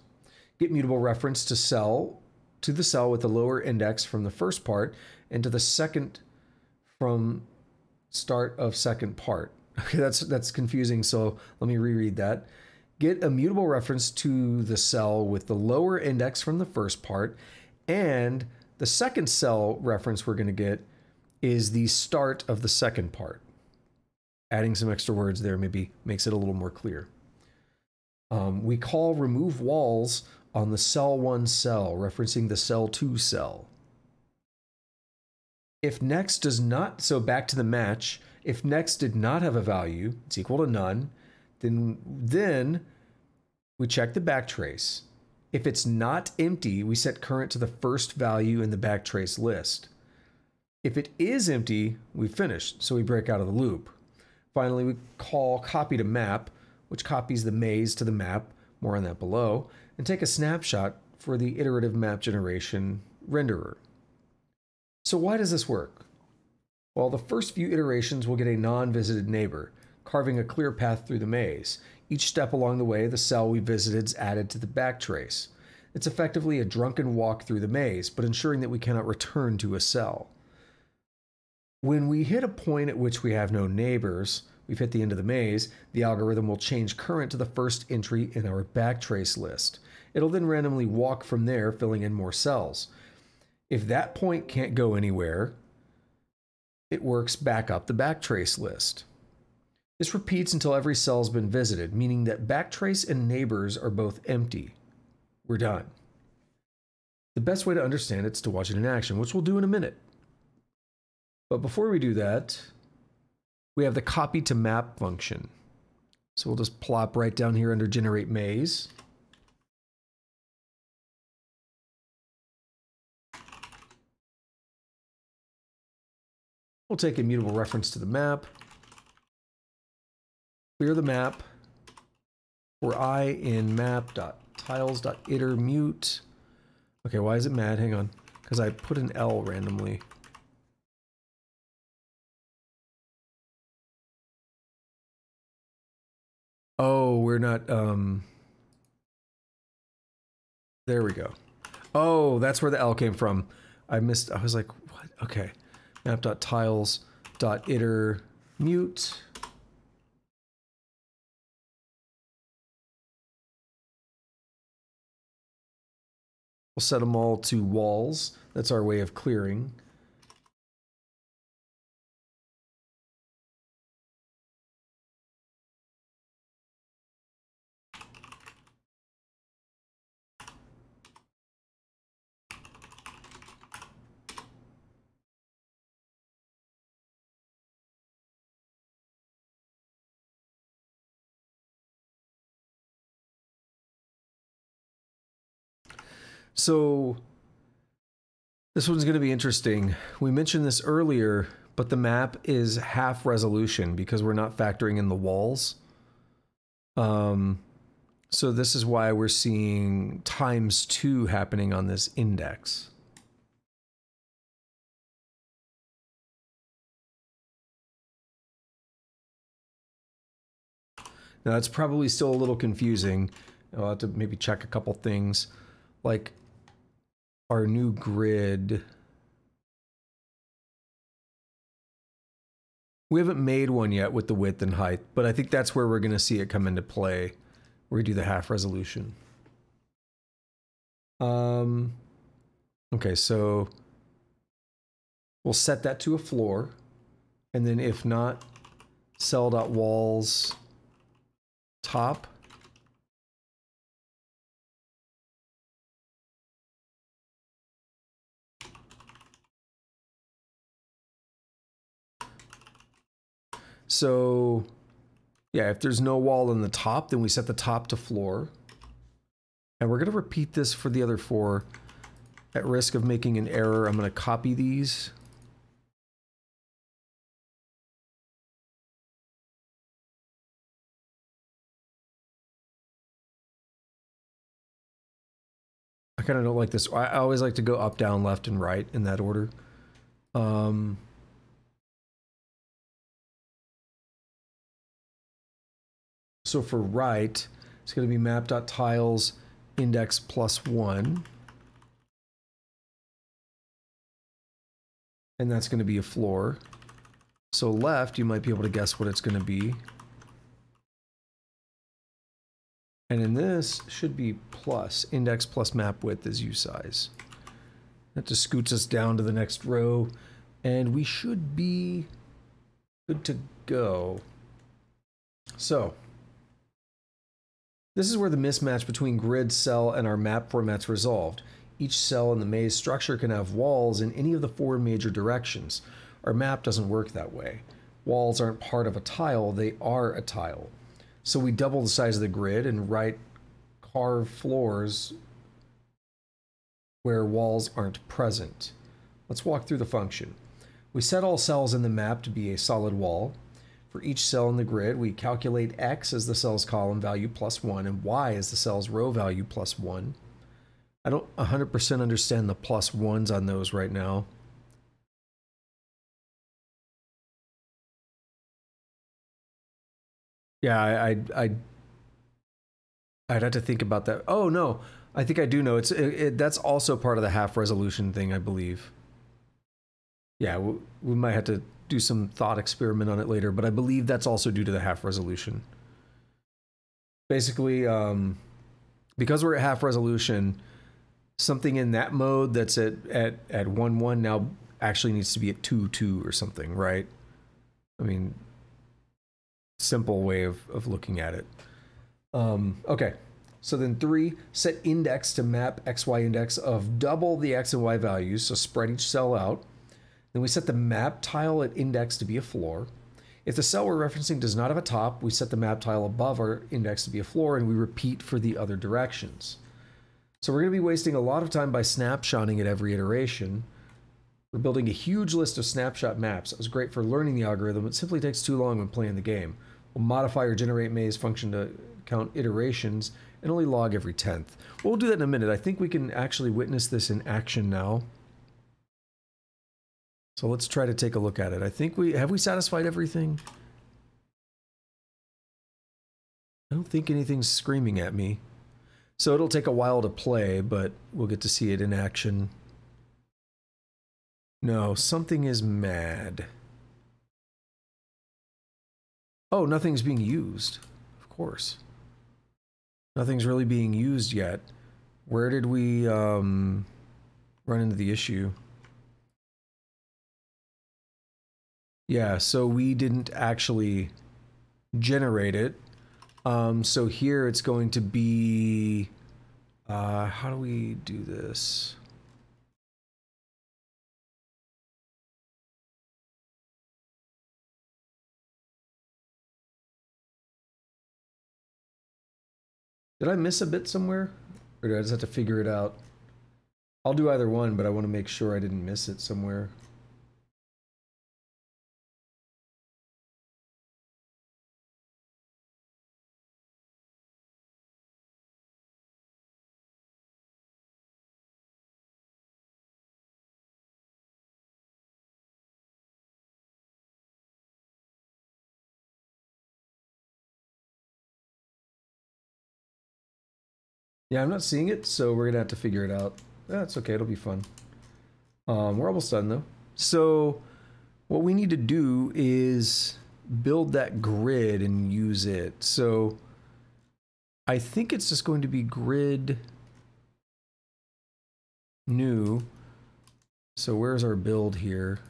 Get mutable reference to cell to the cell with the lower index from the first part and to the second from start of second part. Okay, that's that's confusing. So let me reread that. Get a mutable reference to the cell with the lower index from the first part, and the second cell reference we're going to get is the start of the second part. Adding some extra words there maybe makes it a little more clear. Um, we call remove walls on the cell 1 cell, referencing the cell 2 cell. If next does not, so back to the match, if next did not have a value, it's equal to none, then, then we check the backtrace. If it's not empty, we set current to the first value in the backtrace list. If it is empty, we finished, so we break out of the loop. Finally, we call copy to map, which copies the maze to the map, more on that below, and take a snapshot for the iterative map generation renderer. So why does this work? Well, the first few iterations will get a non-visited neighbor, carving a clear path through the maze. Each step along the way, the cell we visited is added to the backtrace. It's effectively a drunken walk through the maze, but ensuring that we cannot return to a cell. When we hit a point at which we have no neighbors, we've hit the end of the maze, the algorithm will change current to the first entry in our backtrace list. It'll then randomly walk from there, filling in more cells. If that point can't go anywhere, it works back up the backtrace list. This repeats until every cell's been visited, meaning that backtrace and neighbors are both empty. We're done. The best way to understand it is to watch it in action, which we'll do in a minute. But before we do that, we have the copy to map function. So we'll just plop right down here under generate maze. We'll take immutable reference to the map. Clear the map for i in map.tiles.iter mute. Okay, why is it mad? Hang on. Because I put an L randomly. Oh, we're not, um... There we go. Oh, that's where the L came from. I missed, I was like, what? Okay. Map.tiles.iter mute. We'll set them all to walls. That's our way of clearing. So this one's going to be interesting. We mentioned this earlier, but the map is half resolution because we're not factoring in the walls. Um, so this is why we're seeing times two happening on this index. Now that's probably still a little confusing. I'll have to maybe check a couple things. Like our new grid. We haven't made one yet with the width and height, but I think that's where we're going to see it come into play. Where we do the half resolution. Um, okay, so we'll set that to a floor. And then if not, cell.walls top So yeah, if there's no wall in the top, then we set the top to floor. And we're going to repeat this for the other four. At risk of making an error, I'm going to copy these. I kind of don't like this. I always like to go up, down, left, and right in that order. Um, So for right, it's going to be map.tiles index plus one. And that's going to be a floor. So left, you might be able to guess what it's going to be. And in this should be plus, index plus map width is usize. That just scoots us down to the next row. And we should be good to go. So, this is where the mismatch between grid, cell, and our map format's resolved. Each cell in the maze structure can have walls in any of the four major directions. Our map doesn't work that way. Walls aren't part of a tile, they are a tile. So we double the size of the grid and write carved floors where walls aren't present. Let's walk through the function. We set all cells in the map to be a solid wall. For each cell in the grid, we calculate x as the cell's column value plus 1 and y as the cell's row value plus 1. I don't 100% understand the plus 1s on those right now. Yeah, I, I, I I'd have to think about that. Oh no, I think I do know. It's it, it, that's also part of the half resolution thing, I believe yeah, we, we might have to do some thought experiment on it later, but I believe that's also due to the half resolution. Basically, um, because we're at half resolution, something in that mode that's at at at one one now actually needs to be at two two or something, right? I mean, simple way of of looking at it. Um, okay, so then three, set index to map xy index of double the x and y values, so spread each cell out. Then we set the map tile at index to be a floor. If the cell we're referencing does not have a top, we set the map tile above our index to be a floor, and we repeat for the other directions. So we're going to be wasting a lot of time by snapshotting at every iteration. We're building a huge list of snapshot maps. It was great for learning the algorithm. It simply takes too long when playing the game. We'll modify our generate maze function to count iterations and only log every 10th. We'll do that in a minute. I think we can actually witness this in action now. So let's try to take a look at it. I think we have we satisfied everything. I don't think anything's screaming at me. So it'll take a while to play, but we'll get to see it in action. No, something is mad. Oh, nothing's being used. Of course. Nothing's really being used yet. Where did we um, run into the issue? Yeah, so we didn't actually generate it. Um, so here it's going to be, uh, how do we do this? Did I miss a bit somewhere? Or do I just have to figure it out? I'll do either one, but I want to make sure I didn't miss it somewhere. Yeah, I'm not seeing it, so we're gonna have to figure it out. That's okay, it'll be fun. Um, we're almost done though. So what we need to do is build that grid and use it. So I think it's just going to be grid new. So where's our build here?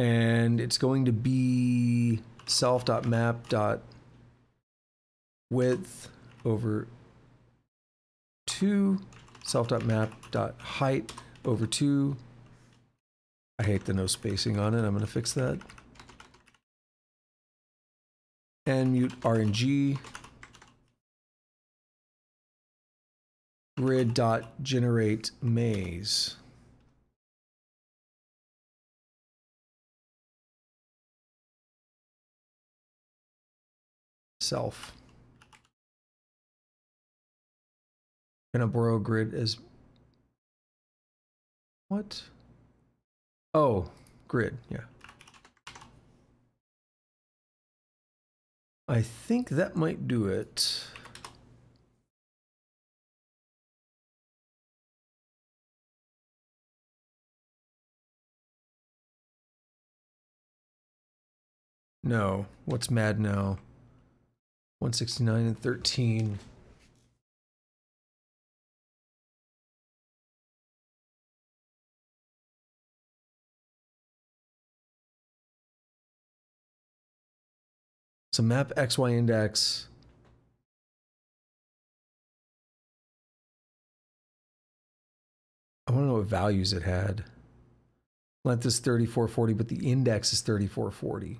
And it's going to be self.map.width over 2 self.map.height over 2 I hate the no spacing on it. I'm going to fix that. And mute RNG grid dot generate maze self. Gonna borrow grid as what? Oh, grid, yeah. I think that might do it. No, what's mad now? 169 and 13. So map XY index. I want to know what values it had. Length is 3440, but the index is 3440.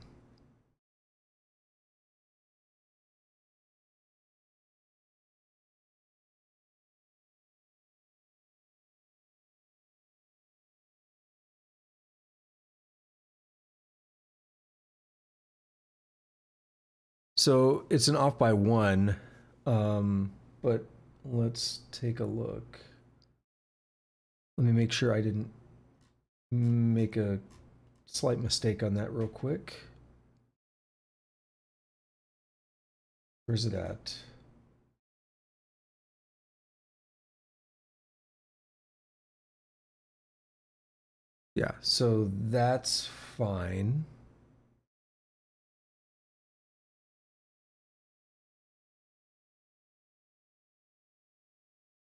So it's an off by one, um, but let's take a look. Let me make sure I didn't make a slight mistake on that real quick. Where's it at? Yeah, so that's fine.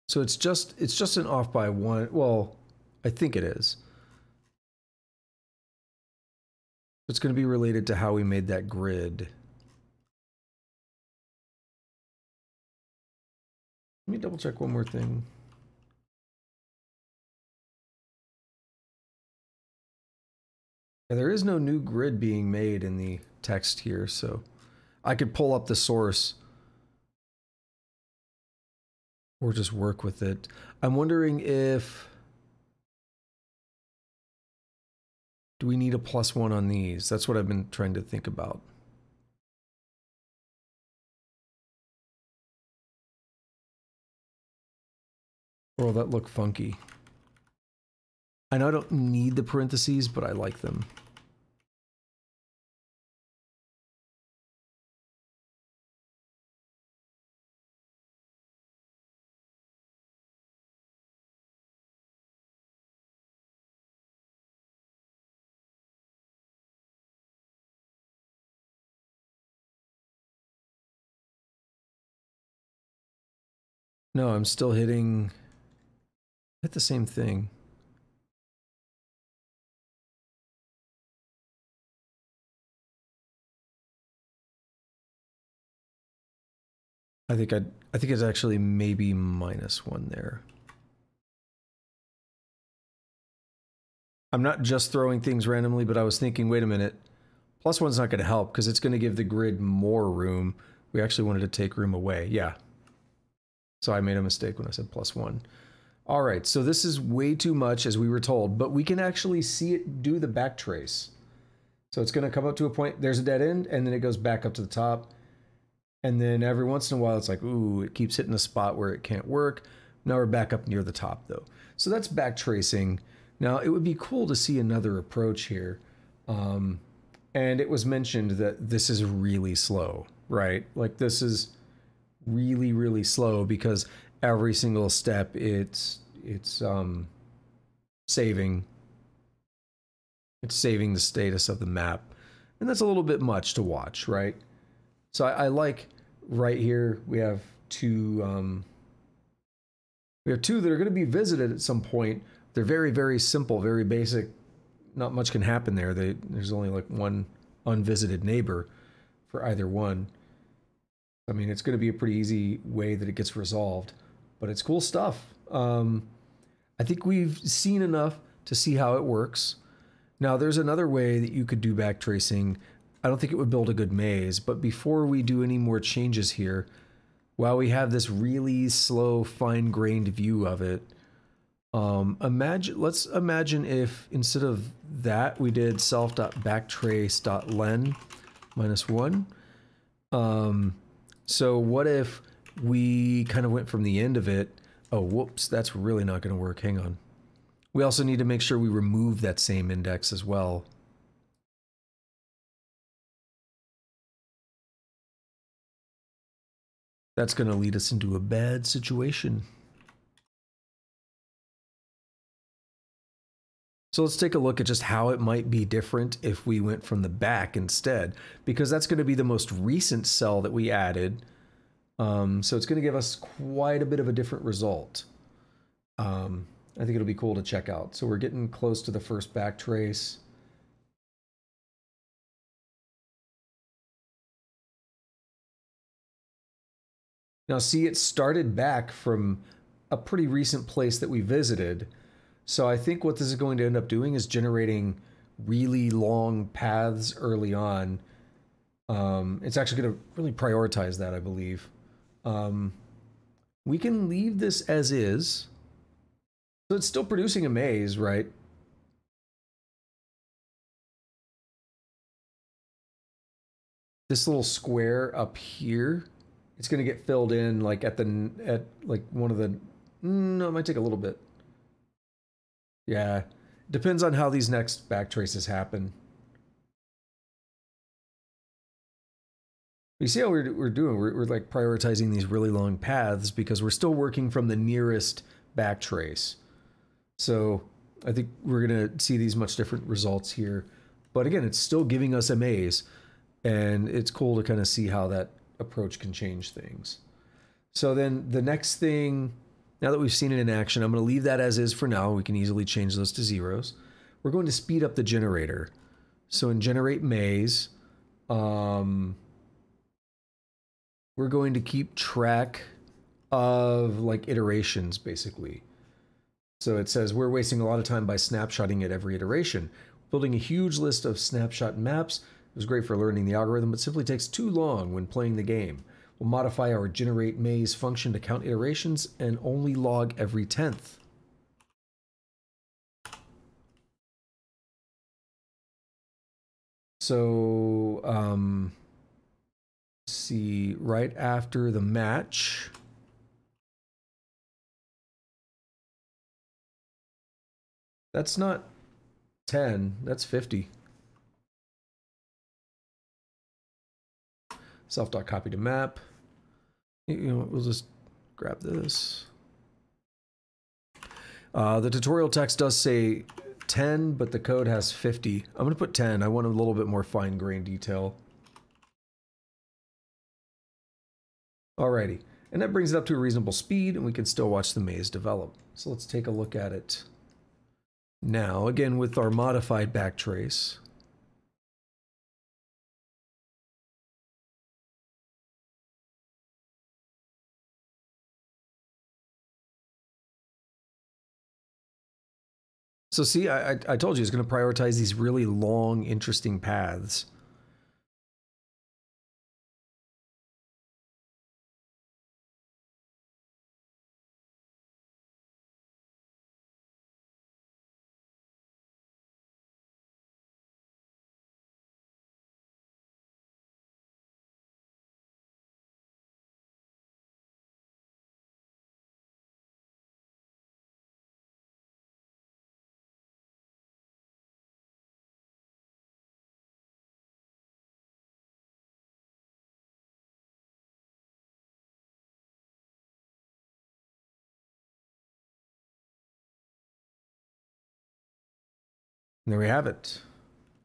So it's just it's just an off by one. Well, I think it is. It's going to be related to how we made that grid. Let me double check one more thing. Yeah, there is no new grid being made in the text here, so I could pull up the source or just work with it. I'm wondering if do we need a plus one on these? That's what I've been trying to think about. Or that look funky? I know I don't need the parentheses, but I like them. No, I'm still hitting hit the same thing. I think I I think it's actually maybe minus one there. I'm not just throwing things randomly, but I was thinking, wait a minute, plus one's not going to help because it's going to give the grid more room. We actually wanted to take room away. Yeah, so I made a mistake when I said plus one. All right, so this is way too much as we were told, but we can actually see it do the back trace. So it's gonna come up to a point, there's a dead end, and then it goes back up to the top. And then every once in a while, it's like, ooh, it keeps hitting a spot where it can't work. Now we're back up near the top though. So that's back tracing. Now it would be cool to see another approach here. Um, and it was mentioned that this is really slow, right? Like this is, really really slow because every single step it's it's um saving. It's saving the status of the map. And that's a little bit much to watch right? So i, I like right here we have two um we have two that are going to be visited at some point. They're very very simple very basic. Not much can happen there. They, there's only like one unvisited neighbor for either one I mean, it's going to be a pretty easy way that it gets resolved, but it's cool stuff. Um, I think we've seen enough to see how it works. Now, there's another way that you could do backtracing. I don't think it would build a good maze, but before we do any more changes here, while we have this really slow, fine-grained view of it, um, imagine let's imagine if instead of that we did self.backtrace.len minus one. Um, so what if we kind of went from the end of it? Oh, whoops, that's really not going to work. Hang on. We also need to make sure we remove that same index as well. that's going to lead us into a bad situation. So let's take a look at just how it might be different if we went from the back instead, because that's going to be the most recent cell that we added. Um, so it's going to give us quite a bit of a different result. Um, I think it'll be cool to check out. So we're getting close to the first back trace. Now see, it started back from a pretty recent place that we visited. So I think what this is going to end up doing is generating really long paths early on. Um, it's actually going to really prioritize that, I believe. Um, we can leave this as is. So it's still producing a maze, right? This little square up here, it's going to get filled in like at the, at like one of the, no, it might take a little bit. Yeah, depends on how these next back traces happen. You see how we're, we're doing? We're, we're like prioritizing these really long paths because we're still working from the nearest back trace. So I think we're going to see these much different results here. But again, it's still giving us a maze. And it's cool to kind of see how that approach can change things. So then the next thing, now that we've seen it in action, I'm going to leave that as is for now. We can easily change those to zeros. We're going to speed up the generator. So in generate maze, um, we're going to keep track of like iterations basically. So it says we're wasting a lot of time by snapshotting at every iteration. Building a huge list of snapshot maps is great for learning the algorithm, but simply takes too long when playing the game. We'll modify our generate maze function to count iterations and only log every tenth. So, um, see, right after the match, That's not 10, that's 50. Self dot copy to map. You know, we'll just grab this. Uh, the tutorial text does say 10, but the code has 50. I'm going to put 10. I want a little bit more fine grained detail. Alrighty. And that brings it up to a reasonable speed, and we can still watch the maze develop. So let's take a look at it. Now, again with our modified backtrace, So see, I, I told you it's going to prioritize these really long, interesting paths. There we have it.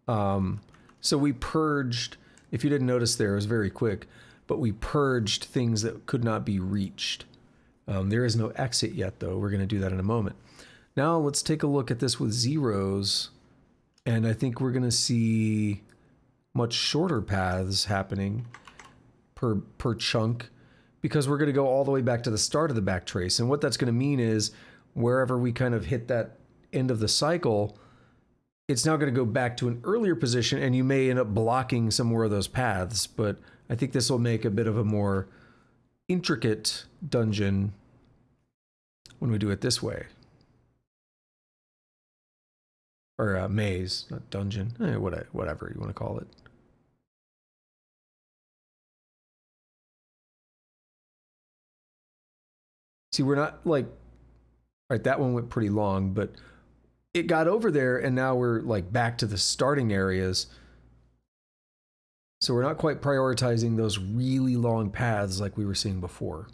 Um, so we purged, if you didn't notice there, it was very quick, but we purged things that could not be reached. Um, there is no exit yet, though. We're going to do that in a moment. Now let's take a look at this with zeros. And I think we're going to see much shorter paths happening per, per chunk because we're going to go all the way back to the start of the back trace. And what that's going to mean is wherever we kind of hit that end of the cycle, it's now going to go back to an earlier position and you may end up blocking some more of those paths. But I think this will make a bit of a more intricate dungeon when we do it this way. Or uh, maze, not dungeon, eh, whatever you want to call it. See, we're not like, all right, that one went pretty long, but it got over there and now we're like back to the starting areas. So we're not quite prioritizing those really long paths like we were seeing before.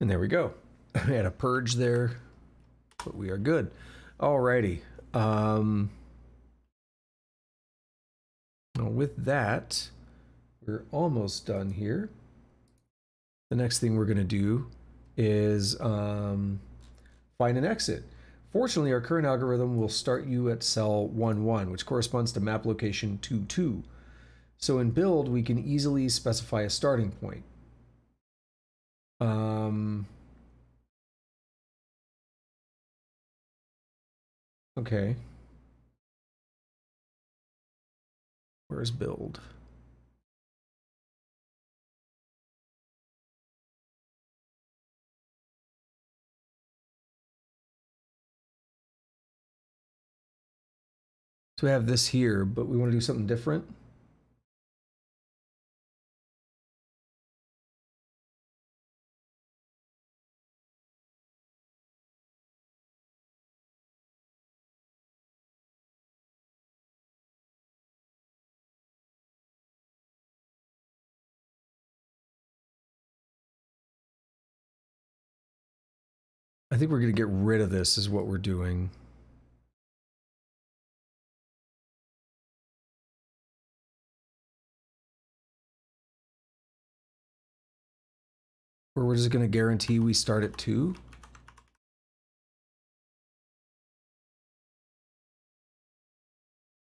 And there we go. I had a purge there, but we are good. Alrighty. Um, well, with that, we're almost done here. The next thing we're going to do is um, find an exit. Fortunately, our current algorithm will start you at cell 1, 1, which corresponds to map location 2, 2. So in build, we can easily specify a starting point. Um, okay. Where's build? So we have this here, but we want to do something different. I think we're going to get rid of this is what we're doing. Or we're just going to guarantee we start at 2.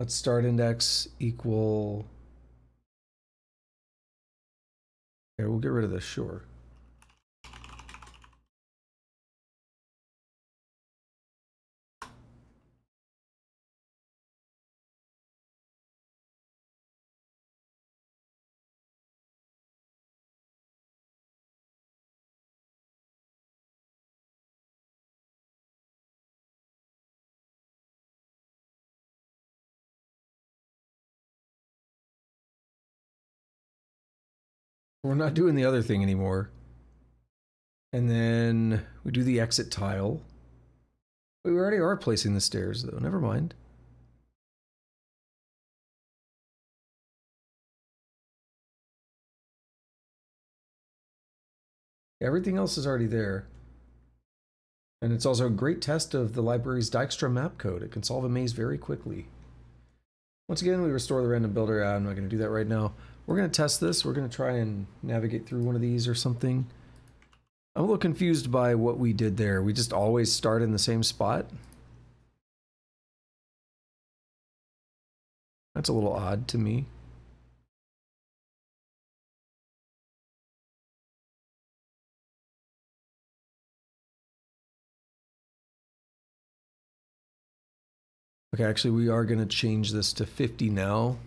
Let's start index equal... Yeah, we'll get rid of this, sure. We're not doing the other thing anymore. And then we do the exit tile. We already are placing the stairs, though. Never mind. Everything else is already there. And it's also a great test of the library's Dijkstra map code. It can solve a maze very quickly. Once again, we restore the random builder. Ah, I'm not going to do that right now. We're going to test this. We're going to try and navigate through one of these or something. I'm a little confused by what we did there. We just always start in the same spot. That's a little odd to me. Okay, actually we are going to change this to 50 now.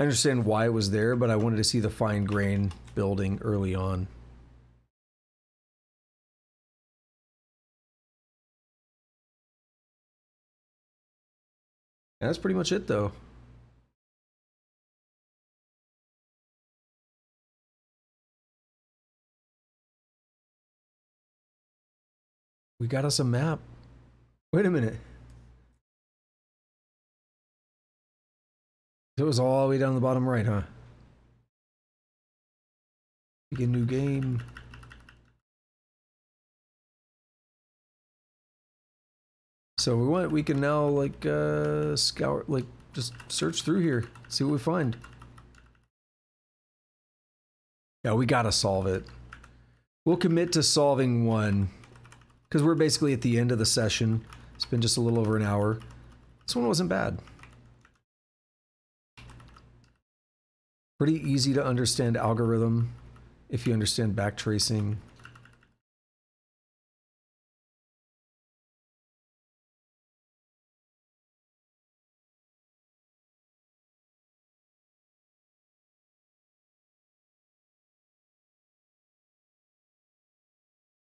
I understand why it was there, but I wanted to see the fine grain building early on. that's pretty much it though. We got us a map. Wait a minute. It was all the way down the bottom right, huh? Begin new game. So we want we can now like uh scour like just search through here, see what we find. Yeah, we gotta solve it. We'll commit to solving one. Because we're basically at the end of the session. It's been just a little over an hour. This one wasn't bad. Pretty easy to understand algorithm if you understand backtracing.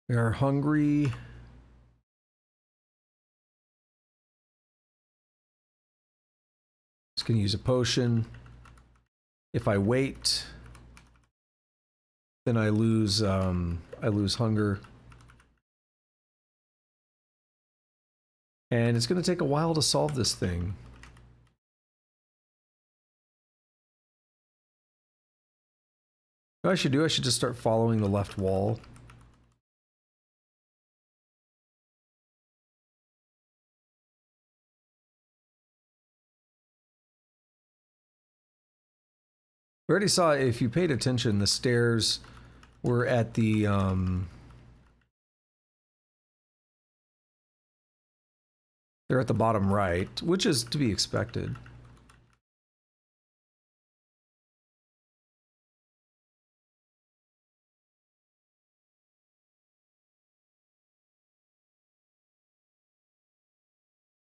We are hungry. Just gonna use a potion. If I wait, then I lose um, I lose hunger. And it's gonna take a while to solve this thing. What I should do, I should just start following the left wall. We already saw, if you paid attention, the stairs were at the, um... They're at the bottom right, which is to be expected.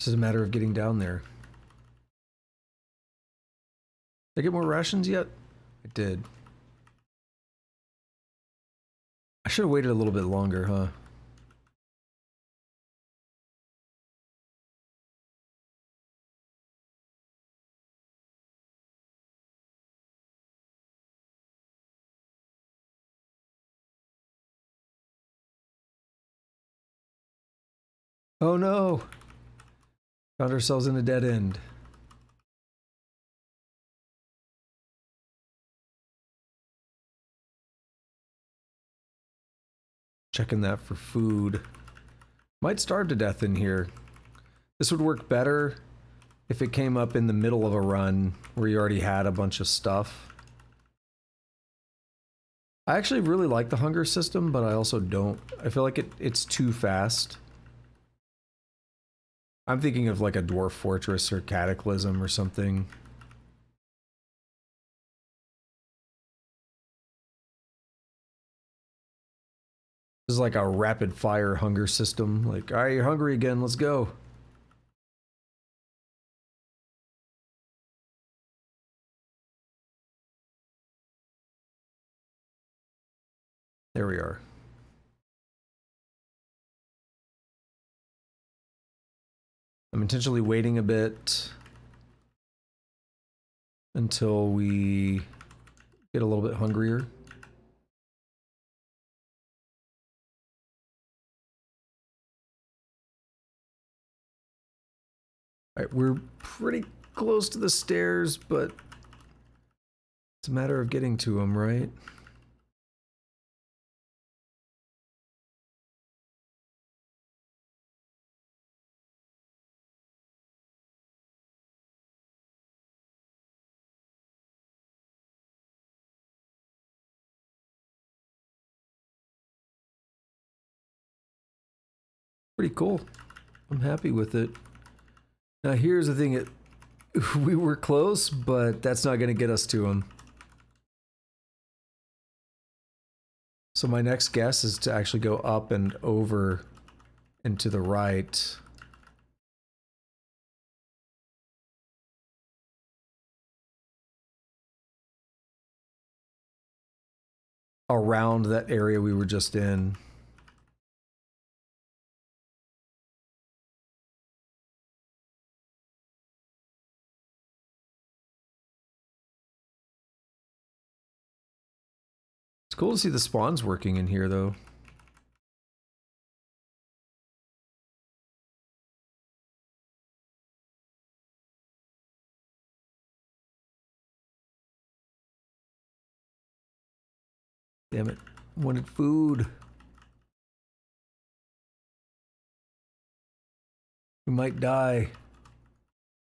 This is a matter of getting down there. Did I get more rations yet? Did. I should have waited a little bit longer, huh? Oh no! Found ourselves in a dead end. Checking that for food. Might starve to death in here. This would work better if it came up in the middle of a run where you already had a bunch of stuff. I actually really like the hunger system, but I also don't. I feel like it, it's too fast. I'm thinking of like a dwarf fortress or cataclysm or something. This is like a rapid fire hunger system. Like, all right, you're hungry again, let's go. There we are. I'm intentionally waiting a bit until we get a little bit hungrier. All right, we're pretty close to the stairs, but it's a matter of getting to them, right? Pretty cool. I'm happy with it. Now here's the thing, we were close, but that's not going to get us to him. So my next guess is to actually go up and over and to the right. Around that area we were just in. It's cool to see the spawns working in here, though. Damn it. Wanted food. We might die.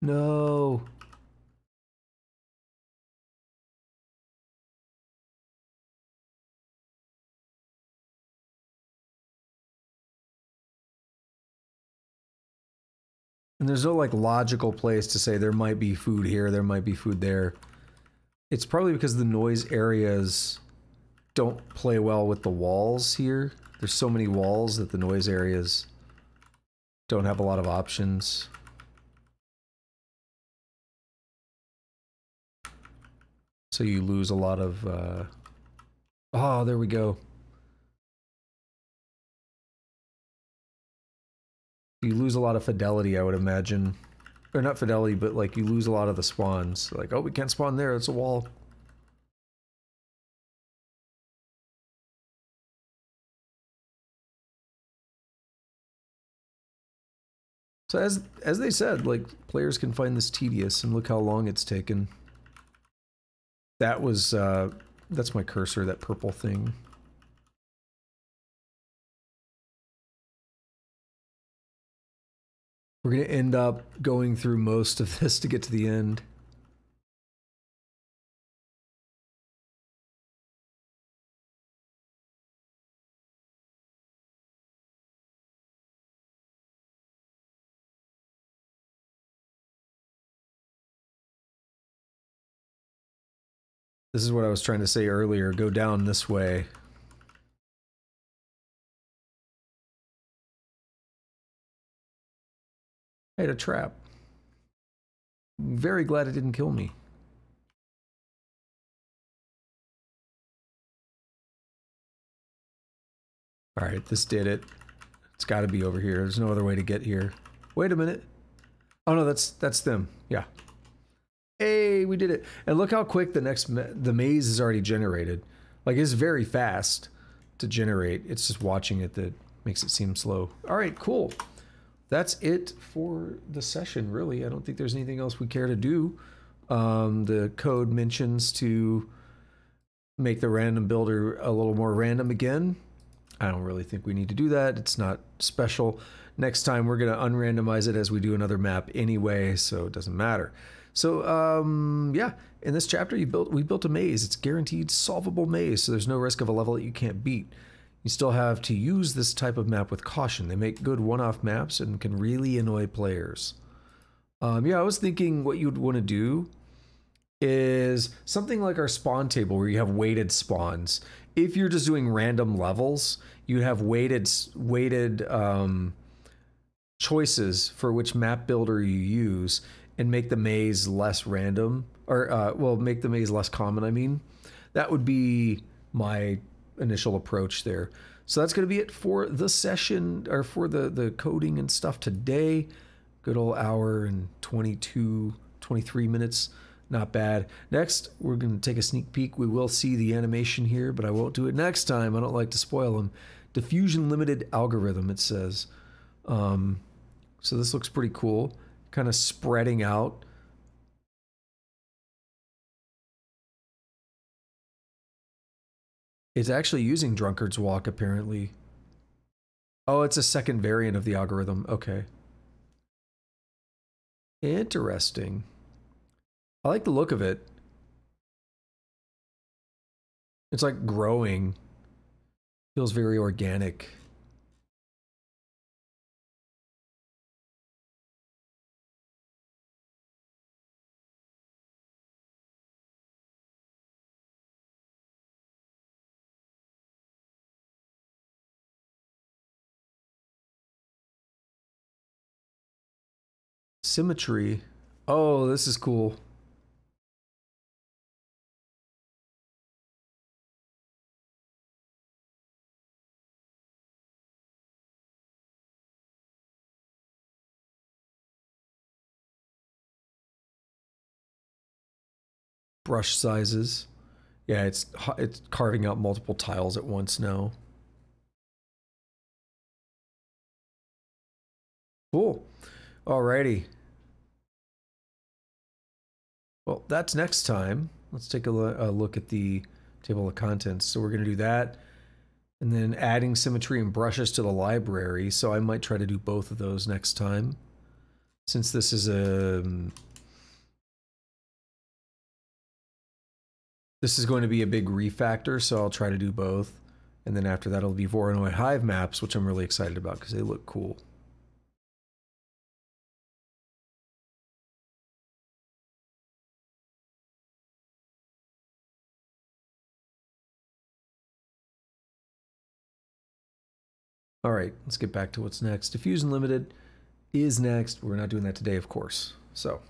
No. And there's no like logical place to say there might be food here, there might be food there. It's probably because the noise areas don't play well with the walls here. There's so many walls that the noise areas don't have a lot of options. So you lose a lot of, uh... oh, there we go. You lose a lot of fidelity, I would imagine. Or not fidelity, but like you lose a lot of the spawns. Like, oh, we can't spawn there, it's a wall. So as as they said, like players can find this tedious, and look how long it's taken. That was uh, that's my cursor, that purple thing. We're gonna end up going through most of this to get to the end. This is what I was trying to say earlier. Go down this way. I had a trap. Very glad it didn't kill me. All right, this did it. It's got to be over here. There's no other way to get here. Wait a minute. Oh no, that's that's them. Yeah. Hey, we did it. And look how quick the next ma the maze is already generated. Like it's very fast to generate. It's just watching it that makes it seem slow. All right, cool. That's it for the session, really. I don't think there's anything else we care to do. Um, the code mentions to make the random builder a little more random again. I don't really think we need to do that. It's not special. Next time we're going to unrandomize it as we do another map anyway, so it doesn't matter. So um, yeah, in this chapter, you built we built a maze. It's guaranteed solvable maze, so there's no risk of a level that you can't beat. You still have to use this type of map with caution. They make good one-off maps and can really annoy players. Um, yeah, I was thinking what you'd want to do is something like our spawn table where you have weighted spawns. If you're just doing random levels, you have weighted weighted um, choices for which map builder you use and make the maze less random or uh, well make the maze less common i mean that would be my initial approach there. So that's going to be it for the session or for the the coding and stuff today. Good old hour and 22 23 minutes not bad. Next we're going to take a sneak peek. We will see the animation here but i won't do it next time. I don't like to spoil them diffusion limited algorithm it says. Um, so this looks pretty cool. Kind of spreading out. It's actually using Drunkard's Walk, apparently. Oh, it's a second variant of the algorithm. Okay. Interesting. I like the look of it. It's like growing. Feels very organic. Symmetry. Oh, this is cool. brush sizes. Yeah, it's it's carving out multiple tiles at once now. Cool. Alrighty. Well, that's next time. Let's take a, a look at the table of contents. So we're going to do that. And then adding symmetry and brushes to the library. So I might try to do both of those next time. Since this is a... Um, this is going to be a big refactor, so I'll try to do both. And then after that, it'll be Voronoi Hive maps, which I'm really excited about because they look cool. All right, let's get back to what's next. Diffusion Limited is next. We're not doing that today, of course. So,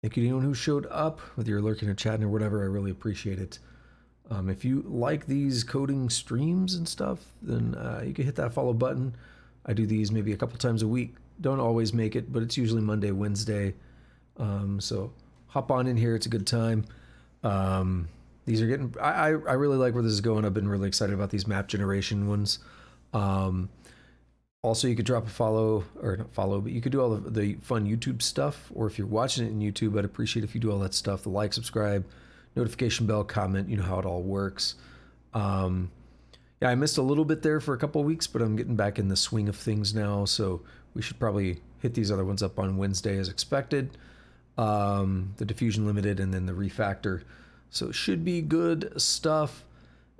thank you to anyone who showed up, whether you're lurking or chatting or whatever. I really appreciate it. Um, if you like these coding streams and stuff, then uh, you can hit that follow button. I do these maybe a couple times a week. Don't always make it, but it's usually Monday, Wednesday. Um, so hop on in here. It's a good time. Um, these are getting. I, I really like where this is going. I've been really excited about these map generation ones. Um, also, you could drop a follow or not follow, but you could do all the, the fun YouTube stuff. Or if you're watching it in YouTube, I'd appreciate if you do all that stuff. The like, subscribe, notification bell, comment. You know how it all works. Um, yeah, I missed a little bit there for a couple weeks, but I'm getting back in the swing of things now. So we should probably hit these other ones up on Wednesday as expected. Um, the diffusion limited and then the refactor. So it should be good stuff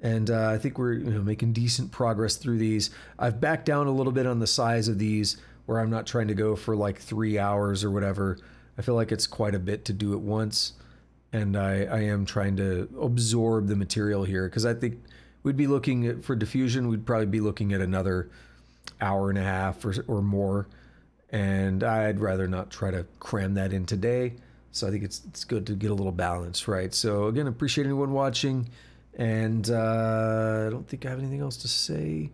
and uh, I think we're you know making decent progress through these. I've backed down a little bit on the size of these, where I'm not trying to go for like three hours or whatever. I feel like it's quite a bit to do it once, and I, I am trying to absorb the material here because I think we'd be looking at for diffusion, we'd probably be looking at another hour and a half or, or more, and I'd rather not try to cram that in today. So I think it's it's good to get a little balance, right? So again, appreciate anyone watching. And uh, I don't think I have anything else to say.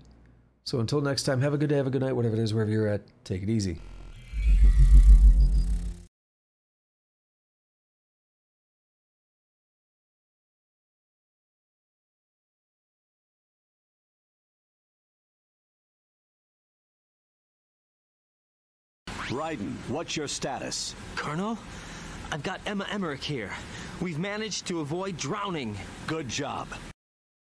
So until next time, have a good day, have a good night, whatever it is, wherever you're at. Take it easy. Raiden, what's your status? Colonel, I've got Emma Emmerich here. We've managed to avoid drowning. Good job.